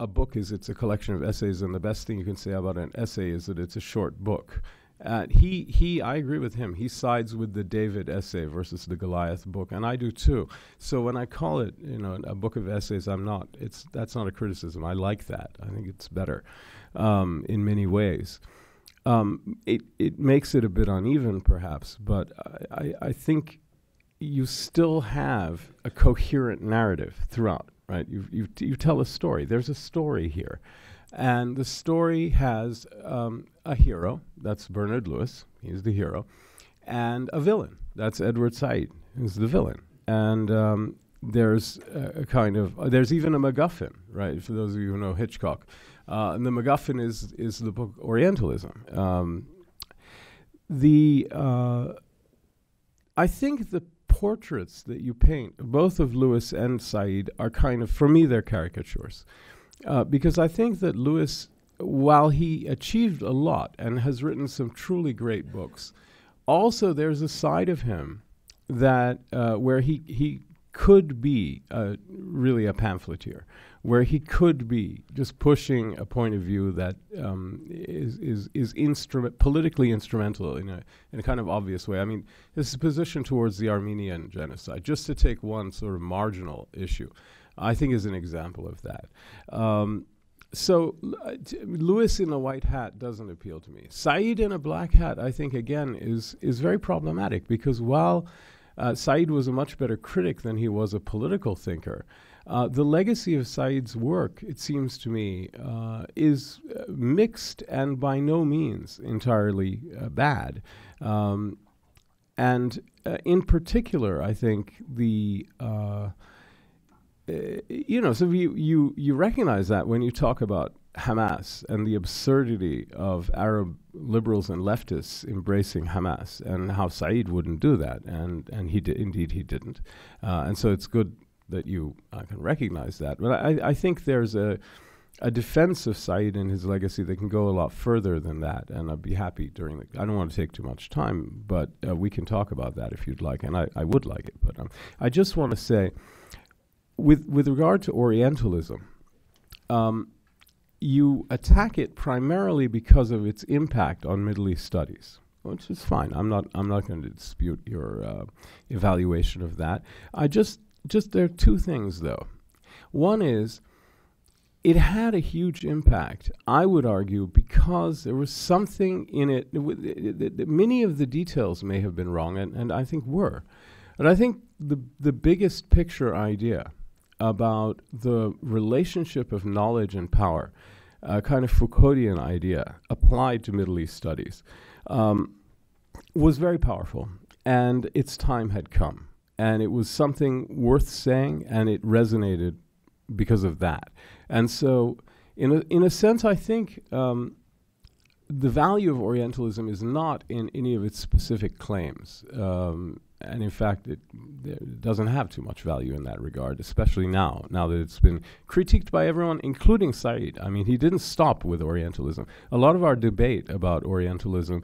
a book is it's a collection of essays, and the best thing you can say about an essay is that it's a short book. Uh, he, he, I agree with him. He sides with the David essay versus the Goliath book, and I do too. So when I call it, you know, a book of essays, I'm not. It's that's not a criticism. I like that. I think it's better um, in many ways. Um, it, it makes it a bit uneven, perhaps, but I, I, I think you still have a coherent narrative throughout, right? You, you, you tell a story. There's a story here. And the story has um, a hero, that's Bernard Lewis, he's the hero, and a villain, that's Edward Said, who's the villain. And um, there's a, a, kind of, uh, there's even a MacGuffin, right, for those of you who know Hitchcock. Uh, and the MacGuffin is, is the book Orientalism. Um, the, uh, I think the portraits that you paint, both of Lewis and Said, are kind of, for me, they're caricatures. Uh, because I think that Lewis, while he achieved a lot and has written some truly great books, also there's a side of him that uh, where he, he could be really a pamphleteer, where he could be just pushing a point of view that um, is is, is instrument politically instrumental in a in a kind of obvious way. I mean, his position towards the Armenian genocide, just to take one sort of marginal issue, I think is an example of that. Um, so uh, Lewis in a white hat doesn't appeal to me. Said in a black hat, I think again is is very problematic because while uh, Said was a much better critic than he was a political thinker. Uh, the legacy of Said's work, it seems to me, uh, is uh, mixed and by no means entirely uh, bad. Um, and uh, in particular, I think the you know, so you, you you recognize that when you talk about Hamas and the absurdity of Arab liberals and leftists embracing Hamas and how Said wouldn't do that, and and he indeed he didn't, uh, and so it's good that you uh, can recognize that. But I, I think there's a a defense of Said and his legacy that can go a lot further than that, and I'd be happy during the. I don't want to take too much time, but uh, we can talk about that if you'd like, and I, I would like it. But um, I just want to say, with with regard to Orientalism. Um, you attack it primarily because of its impact on Middle East studies, which is fine. I'm not I'm not going to dispute your uh, evaluation of that. I just just there are two things though. One is it had a huge impact, I would argue, because there was something in it. many of the details may have been wrong, and, and I think were. But I think the, the biggest picture idea about the relationship of knowledge and power, a kind of Foucauldian idea applied to Middle East studies, um, was very powerful. And its time had come. And it was something worth saying, and it resonated because of that. And so, in a, in a sense, I think um, the value of Orientalism is not in any of its specific claims. Um, and in fact, it, it, doesn't have too much value in that regard, especially now, now that it's been critiqued by everyone, including Said. I mean, he didn't stop with Orientalism. A lot of our debate about Orientalism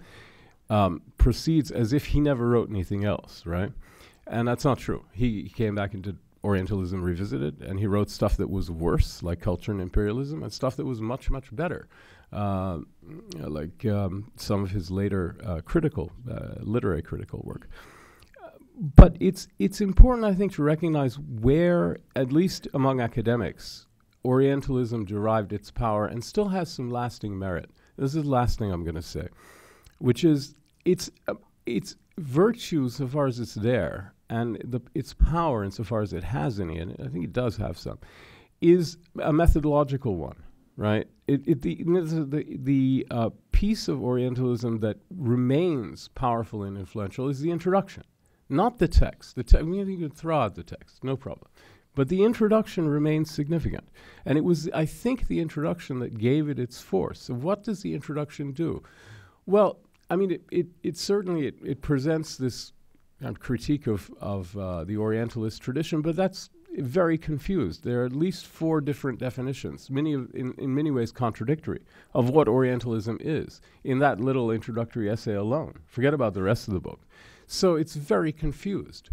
um, proceeds as if he never wrote anything else, right? And that's not true. He, he came back into Orientalism revisited, and he wrote stuff that was worse, like Culture and Imperialism, and stuff that was much, much better, uh, like um, some of his later uh, critical, uh, literary critical work but it's it's important, I think, to recognize where, at least among academics, Orientalism derived its power and still has some lasting merit. This is the last thing I'm going to say, which is its uh, its virtue so far as it's there, and the, its power insofar as it has any, and I think it does have some, is a methodological one, right? It, it the the, the uh, piece of Orientalism that remains powerful and influential is the introduction not the text. The te- I mean, you throw out the text, no problem. But the introduction remains significant. And it was, I think, the introduction that gave it its force. So, what does the introduction do? Well, I mean, it, it, it certainly it, it presents this critique of, of uh, the Orientalist tradition, but that's very confused. There are at least four different definitions, many of, in, in many ways contradictory, of what Orientalism is in that little introductory essay alone. Forget about the rest of the book. So it's very confused.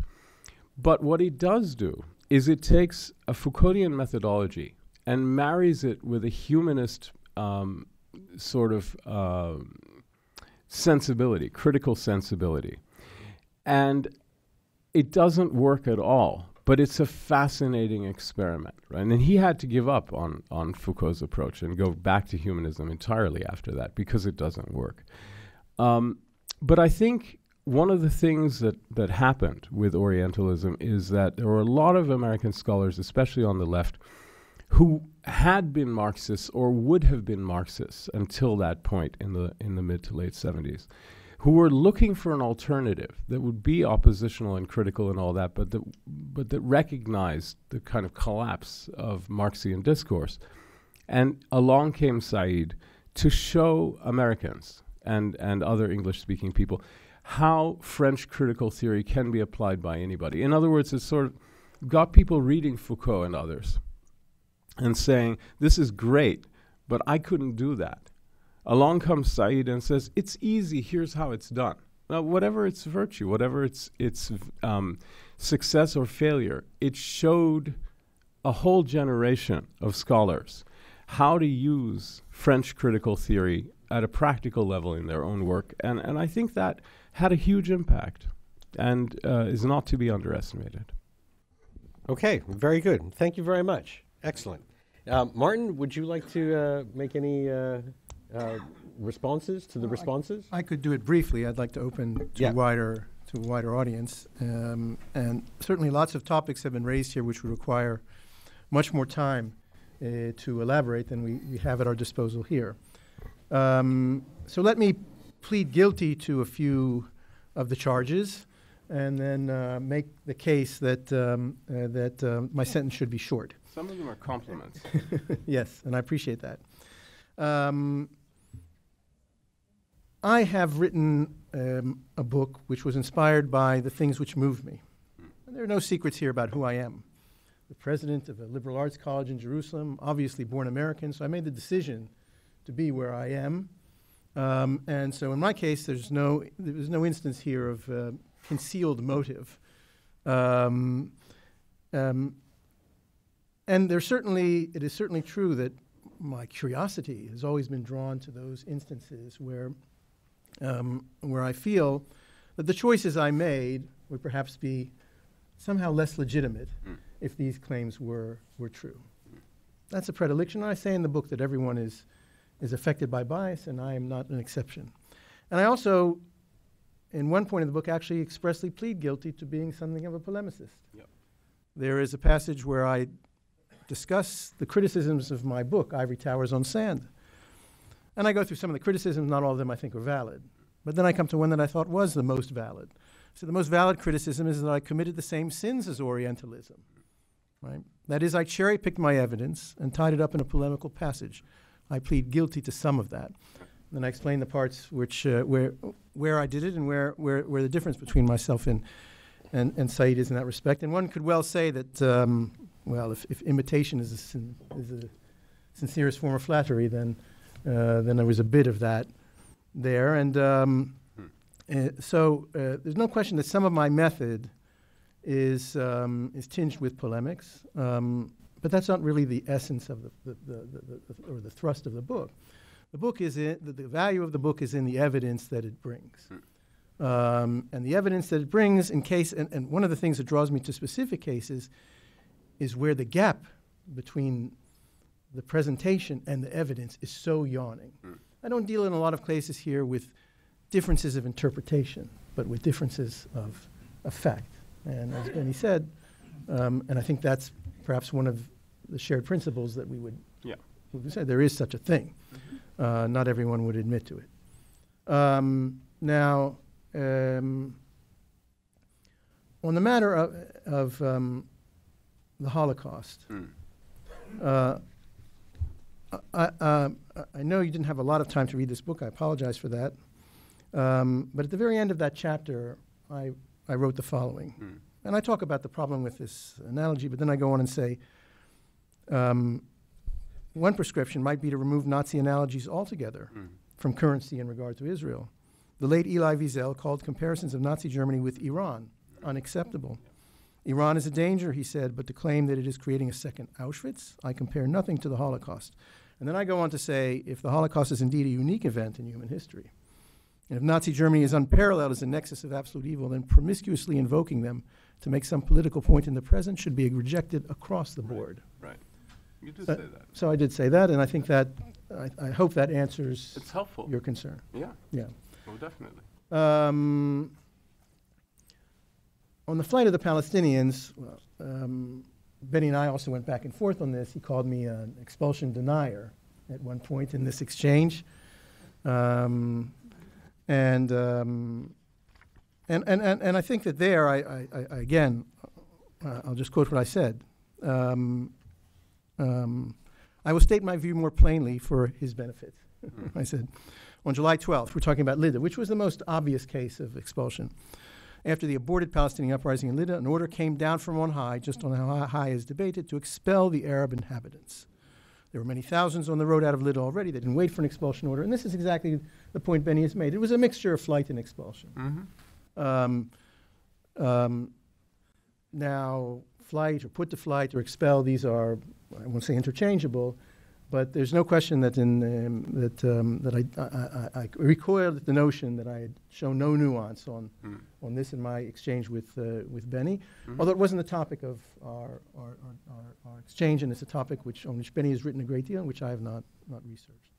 But what he does do is it takes a Foucauldian methodology and marries it with a humanist um, sort of uh, sensibility, critical sensibility. And it doesn't work at all, but it's a fascinating experiment, right? And he had to give up on, on Foucault's approach and go back to humanism entirely after that because it doesn't work. Um, but I think one of the things that, that happened with Orientalism is that there were a lot of American scholars, especially on the left, who had been Marxists or would have been Marxists until that point in the in the mid to late 70s, who were looking for an alternative that would be oppositional and critical and all that, but that but that recognized the kind of collapse of Marxian discourse. And along came Said to show Americans and, and other English speaking people how French critical theory can be applied by anybody. In other words, it sort of got people reading Foucault and others and saying, This is great, but I couldn't do that. Along comes Said and says, It's easy, here's how it's done. Now, whatever its virtue, whatever its, its um, success or failure, it showed a whole generation of scholars how to use French critical theory at a practical level in their own work. And, and I think that had a huge impact and uh, is not to be underestimated. Okay, very good. Thank you very much. Excellent. Uh, Martin, would you like to uh, make any uh, uh, responses to the responses? I could do it briefly. I'd like to open to Yeah. a wider to a wider audience, um, and certainly lots of topics have been raised here, which would require much more time uh, to elaborate than we, we have at our disposal here. Um, so let me plead guilty to a few of the charges, and then uh, make the case that um, uh, that um, my sentence should be short. Some of them are compliments. yes, and I appreciate that. Um, I have written um, a book which was inspired by the things which moved me. And there are no secrets here about who I am. The president of a liberal arts college in Jerusalem, obviously born American, so I made the decision to be where I am. Um, and so in my case, there's no, there's no instance here of uh, concealed motive. Um, um, and there's certainly, it is certainly true that my curiosity has always been drawn to those instances where, um, where I feel that the choices I made would perhaps be somehow less legitimate if these claims were, were true. That's a predilection. I say in the book that everyone is, is affected by bias, and I am not an exception. And I also, in one point in the book, actually expressly plead guilty to being something of a polemicist. Yep. There is a passage where I discuss the criticisms of my book, Ivory Towers on Sand. And I go through some of the criticisms, not all of them I think are valid. But then I come to one that I thought was the most valid. So the most valid criticism is that I committed the same sins as Orientalism. Right? That is, I cherry picked my evidence and tied it up in a polemical passage. I plead guilty to some of that. Then I explain the parts which, uh, where, where I did it and where, where, where the difference between myself and, and, and Said is in that respect. And one could well say that, um, well, if, if imitation is a, sin, is a sincerest form of flattery, then, uh, then there was a bit of that there. And um, uh, so uh, there's no question that some of my method is, um, is tinged with polemics, um, but that's not really the essence of the, the, the, the, or the thrust of the book. The book is in, the, the value of the book is in the evidence that it brings. Um, and the evidence that it brings in case, and, and one of the things that draws me to specific cases is where the gap between the presentation and the evidence is so yawning. I don't deal in a lot of cases here with differences of interpretation, but with differences of, of fact. And as Benny said, um, and I think that's perhaps one of the shared principles that we would, Yeah. we would say there is such a thing. Uh, not everyone would admit to it. Um, now, um, on the matter of, of um, the Holocaust, uh, I, uh, I know you didn't have a lot of time to read this book. I apologize for that. Um, but at the very end of that chapter, I, I wrote the following. And I talk about the problem with this analogy, but then I go on and say um, one prescription might be to remove Nazi analogies altogether from currency in regard to Israel. The late Elie Wiesel called comparisons of Nazi Germany with Iran unacceptable. Iran is a danger, he said, but to claim that it is creating a second Auschwitz, I compare nothing to the Holocaust. And then I go on to say if the Holocaust is indeed a unique event in human history, and if Nazi Germany is unparalleled as a nexus of absolute evil, then promiscuously invoking them to make some political point in the present should be rejected across the board. Right. You Uh, say that. So I did say that, and I think that, I, I hope that answers It's helpful. your concern. yeah. Yeah. Oh, definitely. Um, on the flight of the Palestinians, well, um, Benny and I also went back and forth on this. He called me an expulsion denier at one point in this exchange. Um, and, um, and, and, and, and I think that there, I, I, I again, uh, I'll just quote what I said. Um, um, I will state my view more plainly for his benefit. I said, on July 12th, we're talking about Lydda, which was the most obvious case of expulsion. After the aborted Palestinian uprising in Lydda, an order came down from on high, just on how high is debated, to expel the Arab inhabitants. There were many thousands on the road out of Lydda already. They didn't wait for an expulsion order. And this is exactly the point Benny has made. It was a mixture of flight and expulsion. Mm-hmm. Um, um, now, flight or put to flight or expel, these are, I won't say interchangeable, but there's no question that in um, that um, that I, I, I, I recoiled at the notion that I had shown no nuance on Mm. on this in my exchange with uh, with Benny, Mhm. although it wasn't the topic of our our, our, our our exchange, and it's a topic which on which Benny has written a great deal, and which I have not not researched.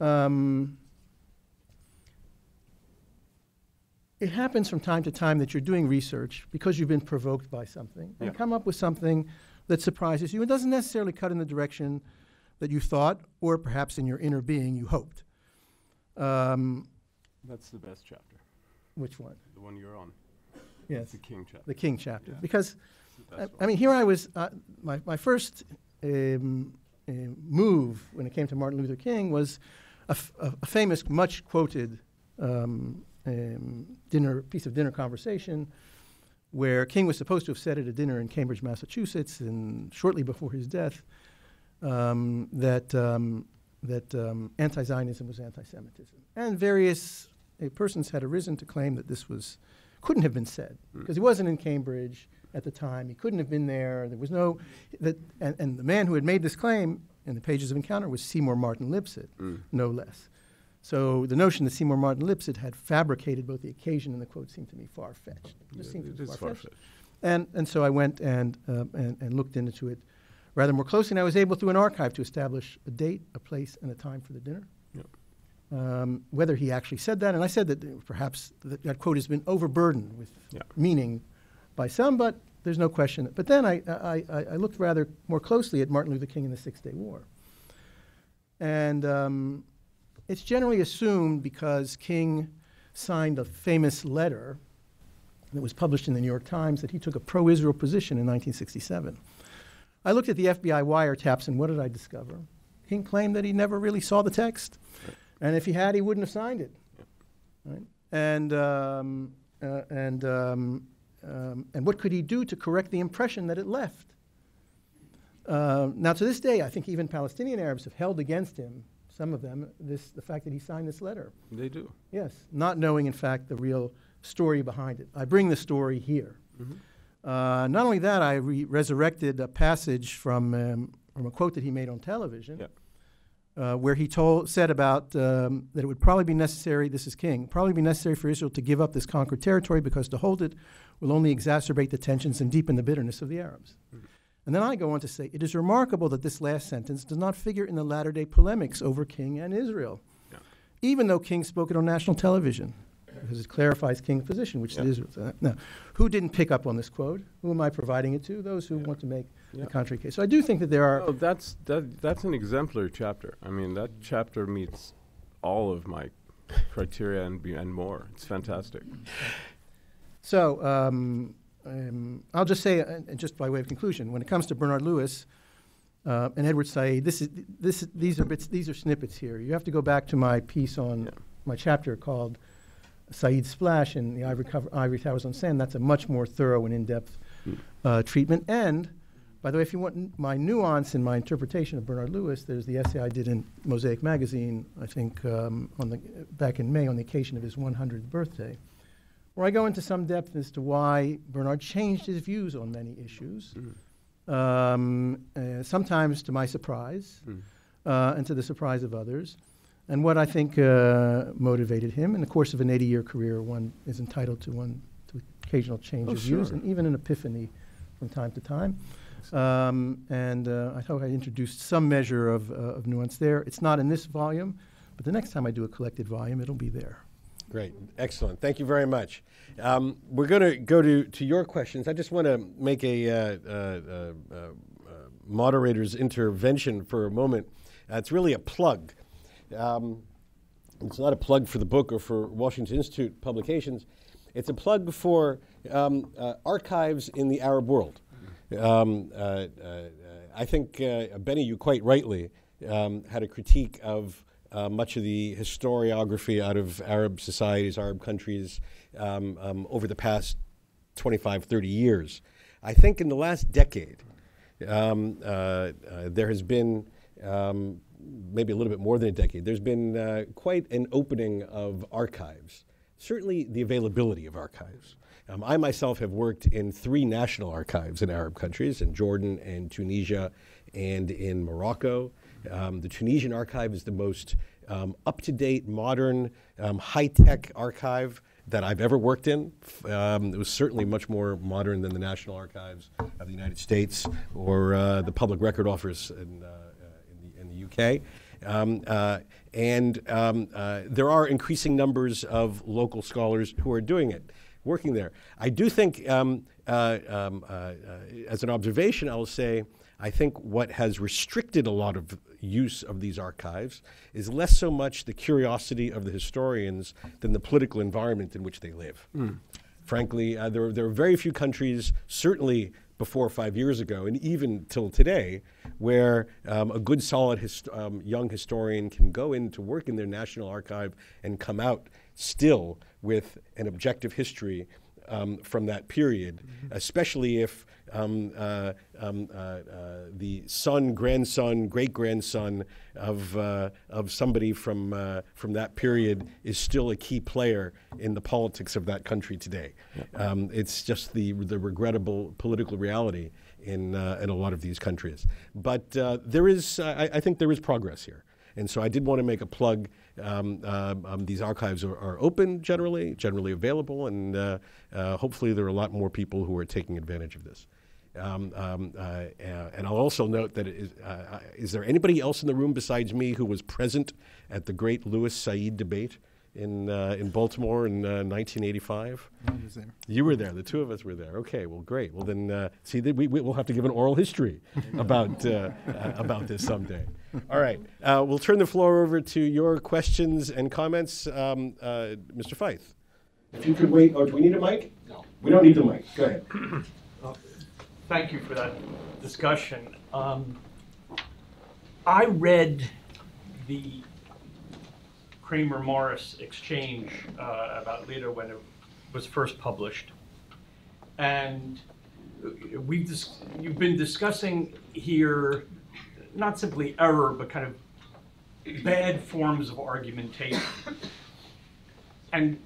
Um, it happens from time to time that you're doing research because you've been provoked by something and Yeah. come up with something that surprises you. It doesn't necessarily cut in the direction that you thought, or perhaps in your inner being you hoped. Um, That's the best chapter, which one? the one you're on. Yes, the King chapter. the King chapter. Yeah. Because I, I mean, here I was. Uh, my my first um, uh, move when it came to Martin Luther King was a, f- a- a famous, much quoted um, um, dinner piece of dinner conversation where King was supposed to have said at a dinner in Cambridge, Massachusetts, and shortly before his death, um, that um, that um, anti-Zionism was anti-Semitism, and various uh, persons had arisen to claim that this was couldn't have been said Mm. because he wasn't in Cambridge at the time. He couldn't have been there. There was no that, and, and the man who had made this claim in the pages of Encounter was Seymour Martin Lipset, Mm. no less. So the notion that Seymour Martin Lipset had fabricated both the occasion and the quote seemed to me far fetched. It just seemed It to is me far-fetched. far-fetched. And, and so I went and, um, and, and looked into it rather more closely, and I was able through an archive to establish a date, a place, and a time for the dinner. Yep. Um, whether he actually said that, and I said that uh, perhaps that, that quote has been overburdened with meaning by some, but there's no question. But then I, I, I, I looked rather more closely at Martin Luther King and the Six Day War. And um, it's generally assumed because King signed a famous letter that was published in the New York Times that he took a pro Israel position in 1967. I looked at the FBI wiretaps, and what did I discover? King claimed that he never really saw the text, and if he had, he wouldn't have signed it. Right? And, um, uh, and, um, um, and what could he do to correct the impression that it left? Uh, now, to this day, I think even Palestinian Arabs have held against him, some of them, this, the fact that he signed this letter. They do. Yes, not knowing, in fact, the real story behind it. I bring the story here. Mhm. Uh, not only that, I re- resurrected a passage from, um, from a quote that he made on television, Yeah. uh, where he told said about um, that it would probably be necessary. This is King. Probably be necessary for Israel to give up this conquered territory because to hold it will only exacerbate the tensions and deepen the bitterness of the Arabs. Mhm. And then I go on to say, it is remarkable that this last sentence does not figure in the latter day polemics over King and Israel, Yeah. even though King spoke it on national television, because it clarifies King's position, which Yeah. it is. uh, Now, who didn't pick up on this quote? Who am I providing it to? Those who Yeah. want to make Yeah. the contrary case. So I do think that there are. Oh, that's that. That's an exemplary chapter. I mean, that chapter meets all of my criteria and and more. It's fantastic. So um, um, I'll just say, uh, just by way of conclusion, when it comes to Bernard Lewis uh, and Edward Said, this is this these are bits these are snippets here. You have to go back to my piece on Yeah. my chapter called Said's Splash and the Ivory, cover, Ivory Towers on Sand. That's a much more thorough and in-depth Mm. uh, treatment. And by the way, if you want n- my nuance in my interpretation of Bernard Lewis, there's the essay I did in Mosaic magazine, I think um, on the back in May on the occasion of his 100th birthday where I go into some depth as to why Bernard changed his views on many issues, Mm. um, uh, sometimes to my surprise Mm. uh, and to the surprise of others, and what I think uh, motivated him. In the course of an 80 year career, one is entitled to one to occasional change Oh, of views and even an epiphany from time to time. Um, and uh, I hope I introduced some measure of, uh, of nuance there. It's not in this volume, but the next time I do a collected volume, it'll be there. Great, excellent. Thank you very much. Um, we're going to go to, to your questions. I just want to make a uh, uh, uh, uh, moderator's intervention for a moment. Uh, it's really a plug. Um, it's not a plug for the book or for Washington Institute publications. It's a plug for um, uh, archives in the Arab world. Um, I think, Benny, you quite rightly um, had a critique of uh, much of the historiography out of Arab societies, Arab countries um, um, over the past 25, 30 years. I think in the last decade, um, uh, uh, there has been um, maybe a little bit more than a decade, there's been uh, quite an opening of archives, certainly the availability of archives. Um, I myself have worked in three national archives in Arab countries, in Jordan and Tunisia and in Morocco. Um, the Tunisian archive is the most um, up to date, modern, um, high tech archive that I've ever worked in. Um, it was certainly much more modern than the National Archives of the United States or uh, the Public Record Office in, uh, uh in, the, in the, UK. Um, uh, and um, uh, there are increasing numbers of local scholars who are doing it, working there. I do think, um, uh, um, as an observation, I'll say, I think what has restricted a lot of use of these archives is less so much the curiosity of the historians than the political environment in which they live. Mm. Frankly, uh, there, there are very few countries, certainly before five years ago, and even till today, where um, a good, solid hist- um, young historian can go in to work in their national archive and come out still with an objective history um, from that period, mm-hmm. especially if um, uh, um, uh, uh, the son, grandson, great grandson of, uh, of somebody from, uh, from that period is still a key player in the politics of that country today. Um, it's just the, the regrettable political reality in, uh, in a lot of these countries. But there is, I, I think there is progress here. And so I did want to make a plug. Um, uh, um, these archives are, are, open generally, generally available, and uh, uh, hopefully there are a lot more people who are taking advantage of this. Um, um, uh, and I'll also note that is, uh, is, there anybody else in the room besides me who was present at the great Lewis Said debate in uh, in Baltimore in 1985? I was there. You were there. The two of us were there. Okay. Well, great. Well, then uh, see, we, we will have to give an oral history about uh, uh, about this someday. All right. we'll turn the floor over to your questions and comments, um, Mr. Feith. If you could wait. Oh, do we need a mic? No. We don't need the mic. Go ahead. thank you for that discussion. Um, I read the Kramer Morris exchange uh, about Lydda when it was first published. And we've dis- you've been discussing here not simply error, but kind of bad forms of argumentation. And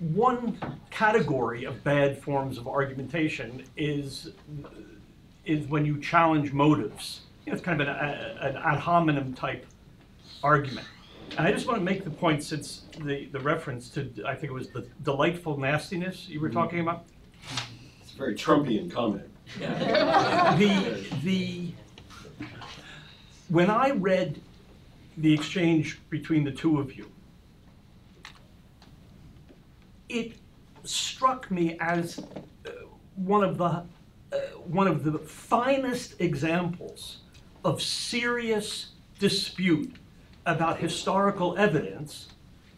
one category of bad forms of argumentation is is when you challenge motives. You know, it's kind of an, an ad hominem type argument. And I just want to make the point since the, the reference to, I think it was the delightful nastiness you were mm-hmm. talking about. It's a very Trumpian comment. the, the, when I read the exchange between the two of you, it struck me as uh, one of the uh, one of the finest examples of serious dispute about historical evidence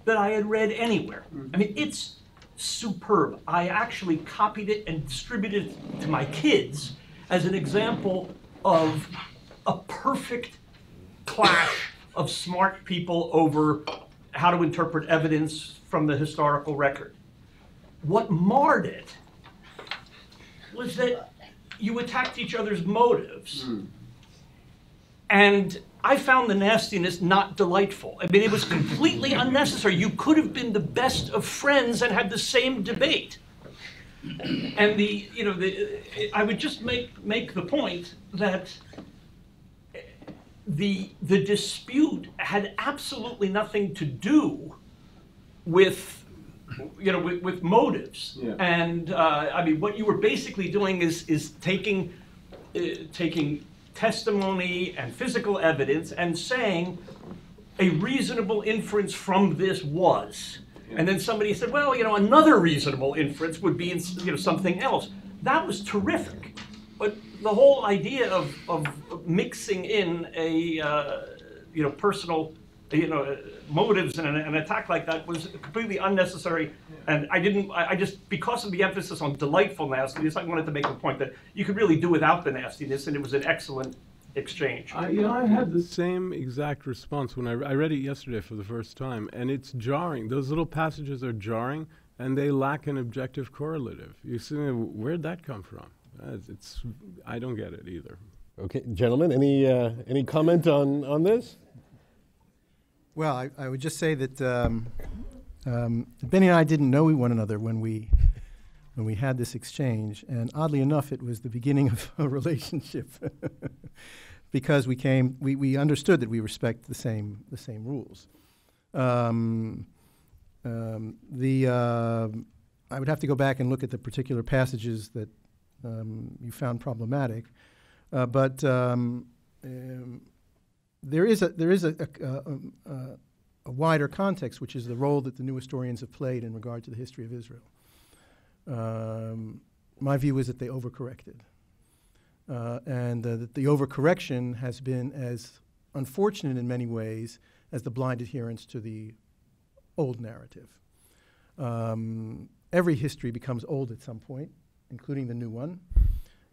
that I had read anywhere. Mm-hmm. I mean, it's superb. I actually copied it and distributed it to my kids as an example of a perfect clash of smart people over how to interpret evidence from the historical record. What marred it was that you attacked each other's motives. Mm. And I found the nastiness not delightful. I mean, it was completely unnecessary. You could have been the best of friends and had the same debate. And the, you know, the, I would just make make the point that the the dispute had absolutely nothing to do with you know, with, with motives. Yeah. And uh, I mean, what you were basically doing is is taking uh, taking testimony and physical evidence and saying a reasonable inference from this was And then somebody said, well, you know, another reasonable inference would be, you know, something else. That was terrific. But the whole idea of, of mixing in a, uh, you know, personal, you know, motives and an, an, attack like that was completely unnecessary. And I didn't, I, I, just, because of the emphasis on delightful nastiness, I wanted to make a point that you could really do without the nastiness, and it was an excellent exchange. I, you know, I had the same exact response when I, I read it yesterday for the first time, and it's jarring. Those little passages are jarring, and they lack an objective correlative. You see, where'd that come from? Uh, it's, I don't get it either. Okay, gentlemen, any uh, any comment on on this? Well, I, I would just say that um, um, Benny and I didn't know one another when we when we had this exchange, and oddly enough, it was the beginning of a relationship. because we came, we, we understood that we respect the same, the same rules. Um, um, the, uh, I would have to go back and look at the particular passages that um, you found problematic, uh, but um, um, there is a there is a, a, a, a, wider context, which is the role that the new historians have played in regard to the history of Israel. Um, my view is that they overcorrected. Uh, and uh, that the overcorrection has been as unfortunate in many ways as the blind adherence to the old narrative. Um, every history becomes old at some point, including the new one.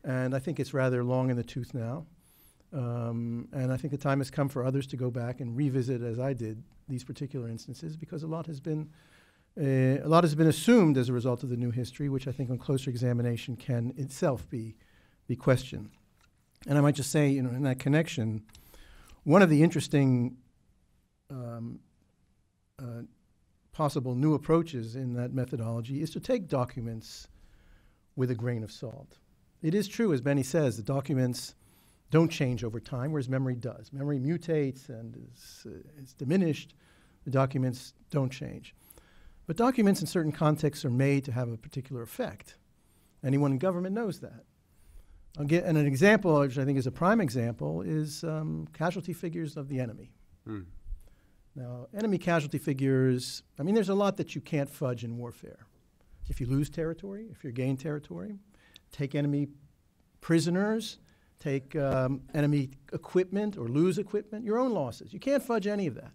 And I think it's rather long in the tooth now. Um, and I think the time has come for others to go back and revisit, as I did, these particular instances because a lot has been uh, a lot has been assumed as a result of the new history, which I think on closer examination can itself be be questioned. And I might just say, you know, in that connection, one of the interesting um, uh, possible new approaches in that methodology is to take documents with a grain of salt. It is true, as Benny says, the documents don't change over time, whereas memory does. Memory mutates and is, uh, is diminished. The documents don't change. But documents in certain contexts are made to have a particular effect. Anyone in government knows that. I'll get, and an example, which I think is a prime example, is um, casualty figures of the enemy. Mm. Now, enemy casualty figures, I mean, there's a lot that you can't fudge in warfare. If you lose territory, if you gain territory, take enemy prisoners, take um, enemy equipment or lose equipment, your own losses. You can't fudge any of that.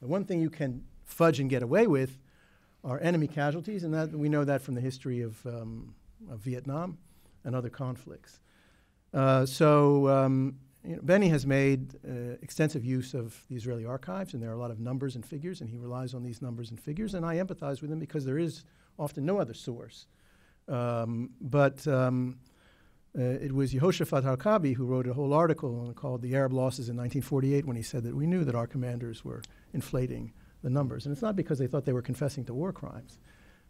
The one thing you can fudge and get away with are enemy casualties, and that, we know that from the history of, um, of Vietnam and other conflicts. Uh, so um, you know, Benny has made uh, extensive use of the Israeli archives, and there are a lot of numbers and figures, and he relies on these numbers and figures, and I empathize with him because there is often no other source. Um, but um, uh, it was Yehoshaphat Harkabi who wrote a whole article called The Arab Losses in 1948 when he said that we knew that our commanders were inflating the numbers. And it's not because they thought they were confessing to war crimes,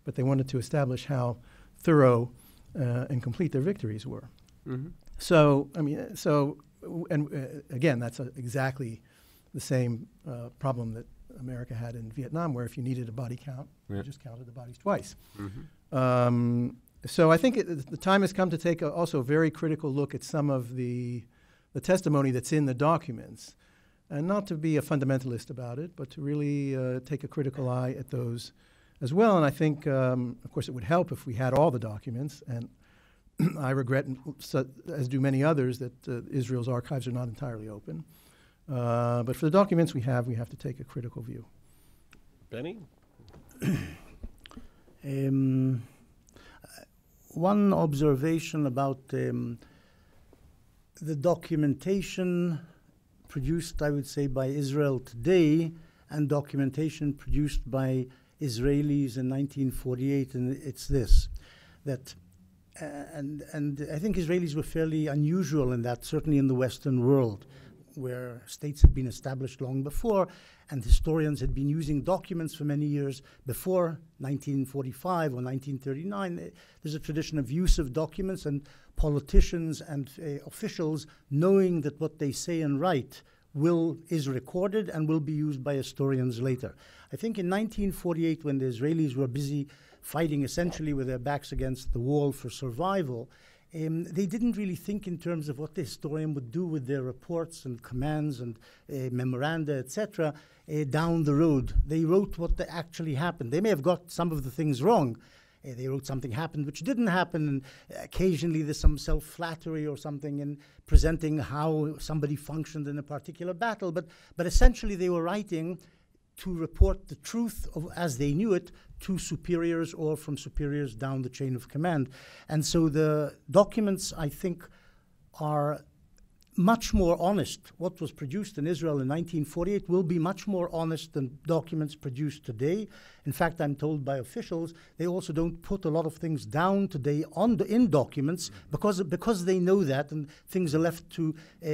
but they wanted to establish how thorough uh, and complete their victories were. Mm-hmm. So, I mean, so, and uh, again, that's exactly the same uh, problem that America had in Vietnam, where if you needed a body count, yeah. you just counted the bodies twice. Mm-hmm. Um, so I think it, the time has come to take a, also a very critical look at some of the, the testimony that's in the documents, and not to be a fundamentalist about it, but to really uh, take a critical eye at those as well. And I think, um, of course, it would help if we had all the documents, and I regret, as do many others, that uh, Israel's archives are not entirely open. Uh, but for the documents we have, we have to take a critical view. Benny? um, one observation about um, the documentation produced, I would say, by Israel today and documentation produced by Israelis in 1948, and it's this that uh, and and I think Israelis were fairly unusual in that, certainly in the Western world, where states had been established long before, and historians had been using documents for many years before 1945 or 1939. There's a tradition of use of documents, and politicians and uh, officials knowing that what they say and write will is recorded and will be used by historians later. I think in 1948, when the Israelis were busy fighting essentially with their backs against the wall for survival, um, they didn't really think in terms of what the historian would do with their reports and commands and uh, memoranda, etc., uh, down the road. They wrote what actually happened. They may have got some of the things wrong. Uh, they wrote something happened which didn't happen, and occasionally there's some self flattery or something in presenting how somebody functioned in a particular battle. But, but essentially, they were writing to report the truth of, as they knew it to superiors or from superiors down the chain of command. And so the documents, I think, are much more honest. What was produced in Israel in 1948 will be much more honest than documents produced today. In fact, I'm told by officials they also don't put a lot of things down today on the, in documents because because they know that and things are left to uh,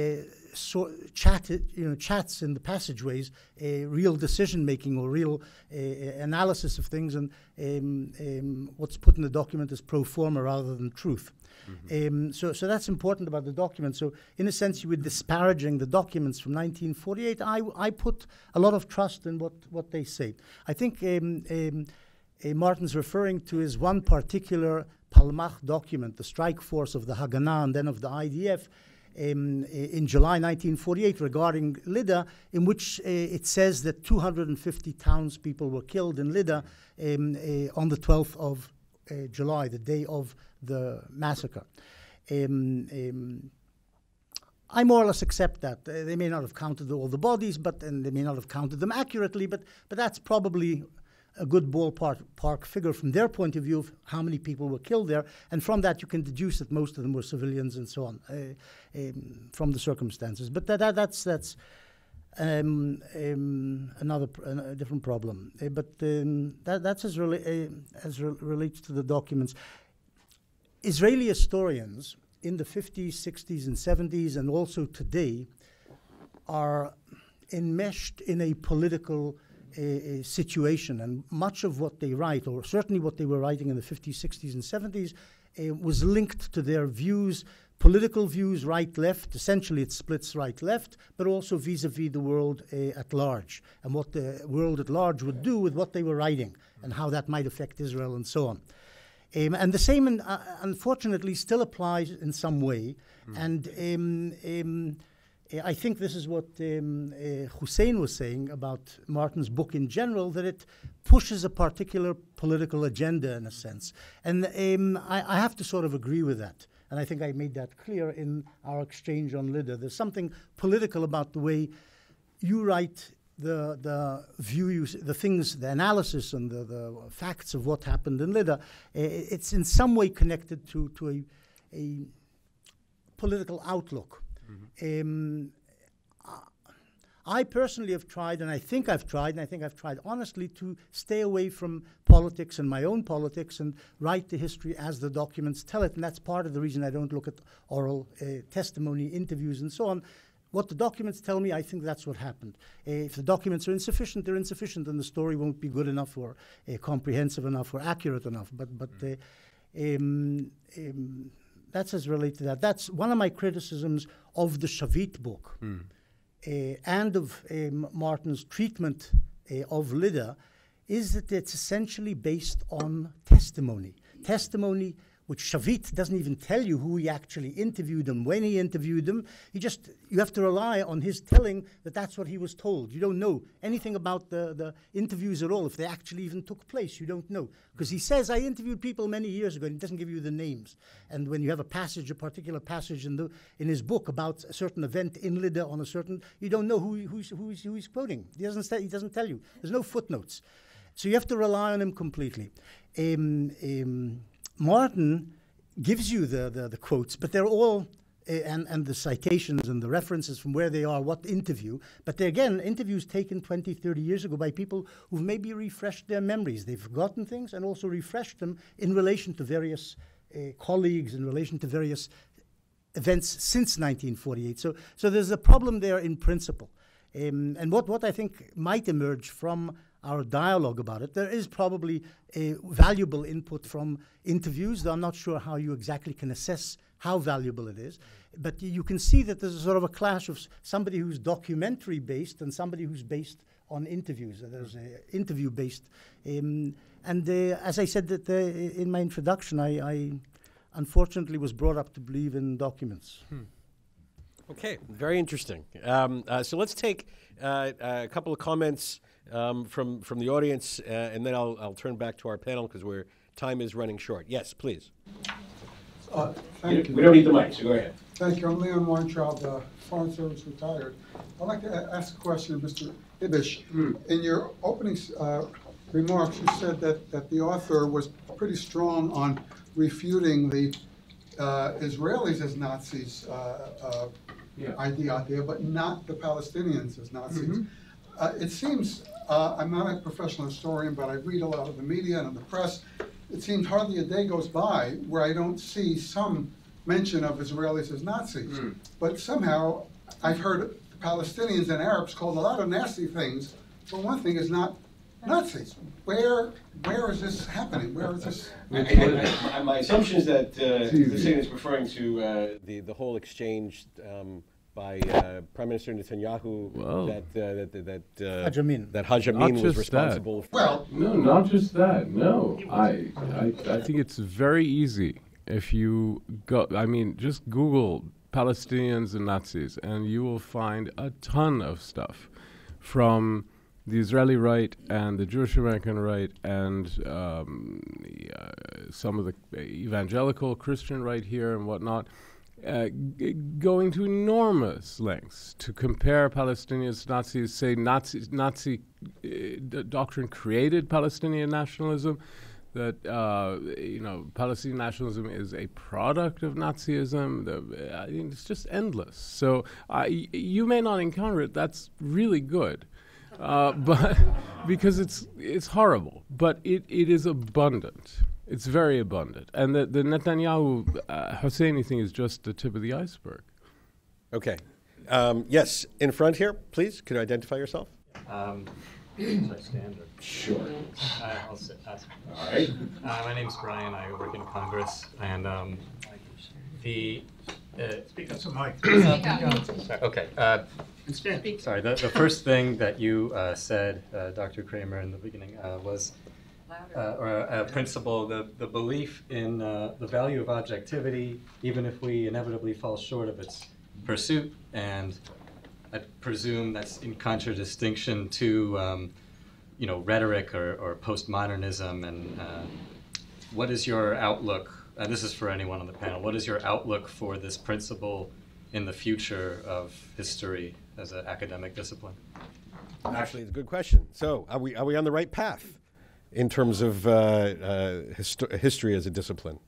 so chat, you know, chats in the passageways, uh, real decision making or real uh, analysis of things, and um, um, what's put in the document is pro forma rather than truth. Mm-hmm. Um, so, so that's important about the document. So, in a sense, you were disparaging the documents from 1948. I, I put a lot of trust in what, what they say. I think um, um, uh, Martin's referring to is one particular Palmach document, the strike force of the Haganah and then of the IDF. Um, in July 1948 regarding Lydda, in which uh, it says that 250 townspeople were killed in Lydda um, uh, on the 12th of uh, July, the day of the massacre. Um, um, I more or less accept that. Uh, they may not have counted all the bodies, but and they may not have counted them accurately, but but that's probably a good ballpark park figure from their point of view of how many people were killed there, and from that you can deduce that most of them were civilians and so on uh, um, from the circumstances. But that, that that's that's um, um, another a different problem. Uh, but um, that, that's as, rela- uh, as re- relates to the documents. Israeli historians in the 50s, 60s, and 70s, and also today, are enmeshed in a political uh, situation. And much of what they write, or certainly what they were writing in the 50s, 60s, and 70s, uh, was linked to their views, political views, right left. Essentially, it splits right left, but also vis a vis the world uh, at large and what the world at large would do with what they were writing and how that might affect Israel and so on. Um, and the same, in, uh, unfortunately, still applies in some way. Mm. And um, um, I think this is what um, uh, Hussein was saying about Martin's book in general, that it pushes a particular political agenda in a sense. And um, I, I, have to sort of agree with that. And I think I made that clear in our exchange on Lydda. There's something political about the way you write the the view, the things, the analysis and the, the facts of what happened in Lydda, it's in some way connected to to a, a political outlook. Mm-hmm. Um, I personally have tried, and I think I've tried, and I think I've tried honestly to stay away from politics and my own politics and write the history as the documents tell it. And that's part of the reason I don't look at oral uh, testimony, interviews, and so on, what the documents tell me, I think that's what happened. Uh, if the documents are insufficient, they're insufficient, and the story won't be good enough or uh, comprehensive enough or accurate enough. But but mm. uh, um, um, that's as related to that. That's one of my criticisms of the Shavit book mm. and of um, Martin's treatment uh, of Lydda, is that it's essentially based on testimony. Testimony which Shavit doesn't even tell you who he actually interviewed and when he interviewed them. He just, you have to rely on his telling that that's what he was told. You don't know anything about the, the interviews at all, if they actually even took place. You don't know. Because he says, I interviewed people many years ago, and he doesn't give you the names. And when you have a passage, a particular passage in, the, in his book about a certain event in Lydda on a certain, you don't know who, who's, who he's quoting. He doesn't, he doesn't tell you. There's no footnotes. So you have to rely on him completely. Um, um, Martin gives you the, the, the quotes, but they're all uh, and, and the citations and the references from where they are, what interview. But again, interviews taken 20, 30 years ago by people who've maybe refreshed their memories. They've forgotten things and also refreshed them in relation to various uh, colleagues, in relation to various events since 1948. So, so there's a problem there in principle. Um, and what, what I think might emerge from our dialogue about it. There is probably a valuable input from interviews, though I'm not sure how you exactly can assess how valuable it is. But you can see that there's a sort of a clash of somebody who's documentary based and somebody who's based on interviews. There's an interview based. Um, and uh, as I said that uh, in my introduction, I, I, unfortunately was brought up to believe in documents. Okay, very interesting. Um, uh, so let's take uh, a couple of comments um, from from the audience, uh, and then I'll I'll turn back to our panel because we're time is running short. Yes, please. Uh, Thank you. We don't need the mic, so go ahead. Thank you. I'm Leon Weintraub, uh, Foreign Service retired. I'd like to ask a question, Mr. Ibish. In your opening uh, remarks, you said that, that the author was pretty strong on refuting the uh, Israelis as Nazis uh, uh, idea out there, but not the Palestinians as Nazis. Uh, It seems, uh, I'm not a professional historian, but I read a lot of the media and the press. It seems hardly a day goes by where I don't see some mention of Israelis as Nazis. But somehow, I've heard Palestinians and Arabs called a lot of nasty things, but one thing is not Nazis. Where, where is this happening? Where is this? My assumption is that uh, easy. Hussein is referring to uh, the the whole exchange um, by uh, Prime Minister Netanyahu Well- that uh, that that uh, Haj Amin. that Haj Amin was just that. responsible. For. Well, No, not just that. No, I, I, I think it's very easy if you go. I mean, just Google Palestinians and Nazis, and you will find a ton of stuff from the Israeli right and the Jewish American right and um, uh, some of the evangelical Christian right here and whatnot. Uh, going to enormous lengths to compare Palestinians to Nazis, say Nazi, Nazi uh, doctrine created Palestinian nationalism, that uh, you know Palestinian nationalism is a product of Nazism. The, I mean, it's just endless. So uh, you may not encounter it. That's really good, uh, but because it's it's horrible, but it, it is abundant. It's very abundant, and the the Netanyahu uh, Husseini thing is just the tip of the iceberg. Okay. Um, yes, in front here, please. Could you identify yourself? Um, should I stand or? Sure. Uh, I'll sit. Ask. All right. Uh, my name's Brian. I work in Congress, and um, the. Uh, Speak up some mic. Okay. Uh, sorry. The, the first thing that you uh, said, uh, Dr. Kramer, in the beginning uh, was, uh, or a, a principle, the, the belief in uh, the value of objectivity, even if we inevitably fall short of its pursuit, and I presume that's in contradistinction to, um, you know, rhetoric or, or postmodernism. And uh, what is your outlook? And this is for anyone on the panel. What is your outlook for this principle in the future of history as an academic discipline? Actually, it's a good question. So, are we are we on the right path in terms of uh, uh, histo- history as a discipline?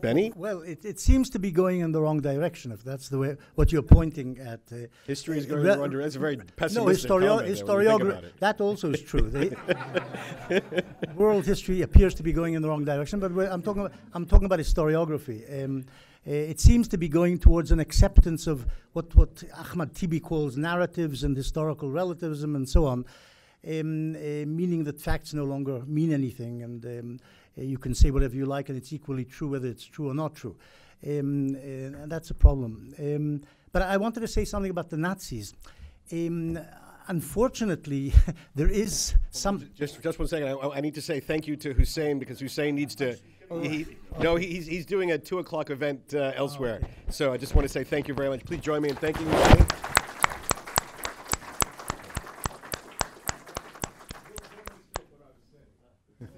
Benny, Well, it, it seems to be going in the wrong direction, if that's the way what you're pointing at. Uh, history is uh, going in the wrong direction. That's a very No, pessimistic historio- comment there when you think historiogra- about it. that also is true. The world history appears to be going in the wrong direction, but I'm talking about, I'm talking about historiography. Um, uh, it seems to be going towards an acceptance of what, what Ahmad Tibi calls narratives and historical relativism and so on, um, uh, meaning that facts no longer mean anything and um, uh, you can say whatever you like and it's equally true whether it's true or not true. Um, uh, and that's a problem. Um, but I wanted to say something about the Nazis. Um, unfortunately, there is some. Just, just one second. I, I need to say thank you to Hussein because Hussein needs to. He, no, he's, he's doing a two o'clock event uh, elsewhere. So I just want to say thank you very much. Please join me in thanking Hussein.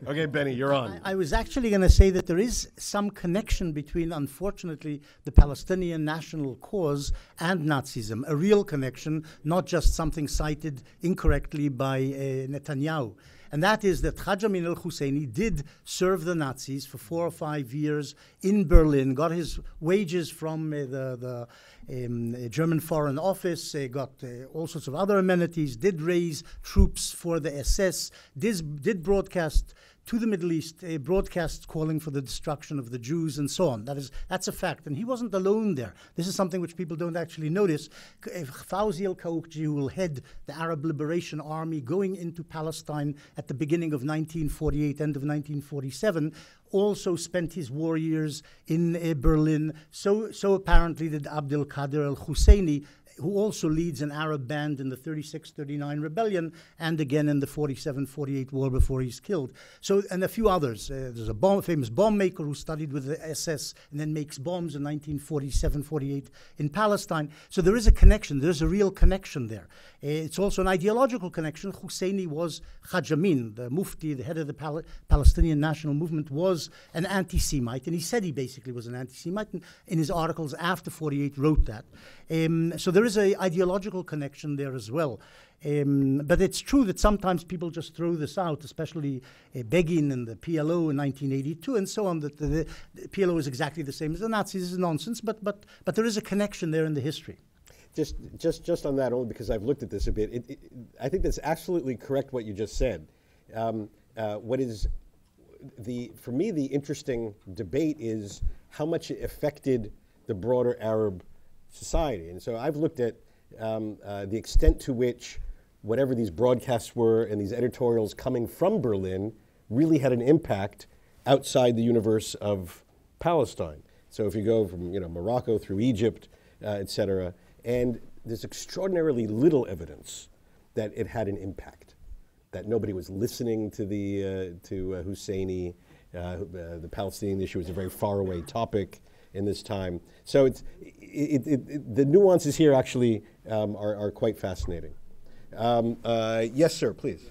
Okay, Benny, you're on. I was actually going to say that there is some connection between, unfortunately, the Palestinian national cause and Nazism, a real connection, not just something cited incorrectly by uh, Netanyahu. And that is that Haj Amin al Husseini did serve the Nazis for four or five years in Berlin, got his wages from uh, the, the um, German Foreign Office, uh, got uh, all sorts of other amenities, did raise troops for the SS, did, did broadcast to the Middle East, a broadcast calling for the destruction of the Jews and so on. That is, that's a fact. And he wasn't alone there. This is something which people don't actually notice. Fawzi al Kaukji, who will head the Arab Liberation Army going into Palestine at the beginning of 1948, end of 1947, also spent his war years in uh, Berlin. So, so apparently did Abdel Qadir al Husseini who also leads an Arab band in the 36 39 rebellion and again in the 47 48 war before he's killed. So, and a few others. Uh, there's a bomb, famous bomb maker who studied with the SS and then makes bombs in 1947 48 in Palestine. So there is a connection, there's a real connection there. Uh, it's also an ideological connection. Husseini was Haj Amin, the Mufti, the head of the Pal- Palestinian National Movement, was an anti Semite, and he said he basically was an anti Semite. In his articles after 48, wrote that. Um, so there is an ideological connection there as well. Um, but it's true that sometimes people just throw this out, especially uh, Begin and the PLO in 1982 and so on, that the, the, PLO is exactly the same as the Nazis. This is nonsense, but, but, but there is a connection there in the history. Just, just, just on that, only because I've looked at this a bit, it, it, I think that's absolutely correct what you just said. Um, uh, what is the, for me, the interesting debate is how much it affected the broader Arab society. And so I've looked at um, uh, the extent to which whatever these broadcasts were and these editorials coming from Berlin really had an impact outside the universe of Palestine. So if you go from you know Morocco through Egypt, uh, et cetera, and there's extraordinarily little evidence that it had an impact, that nobody was listening to the uh, to uh, Husseini. Uh, uh, the Palestinian issue was a very faraway topic in this time. So it's, it, it, the nuances here actually um, are, are, quite fascinating. Um, uh, yes, sir, please.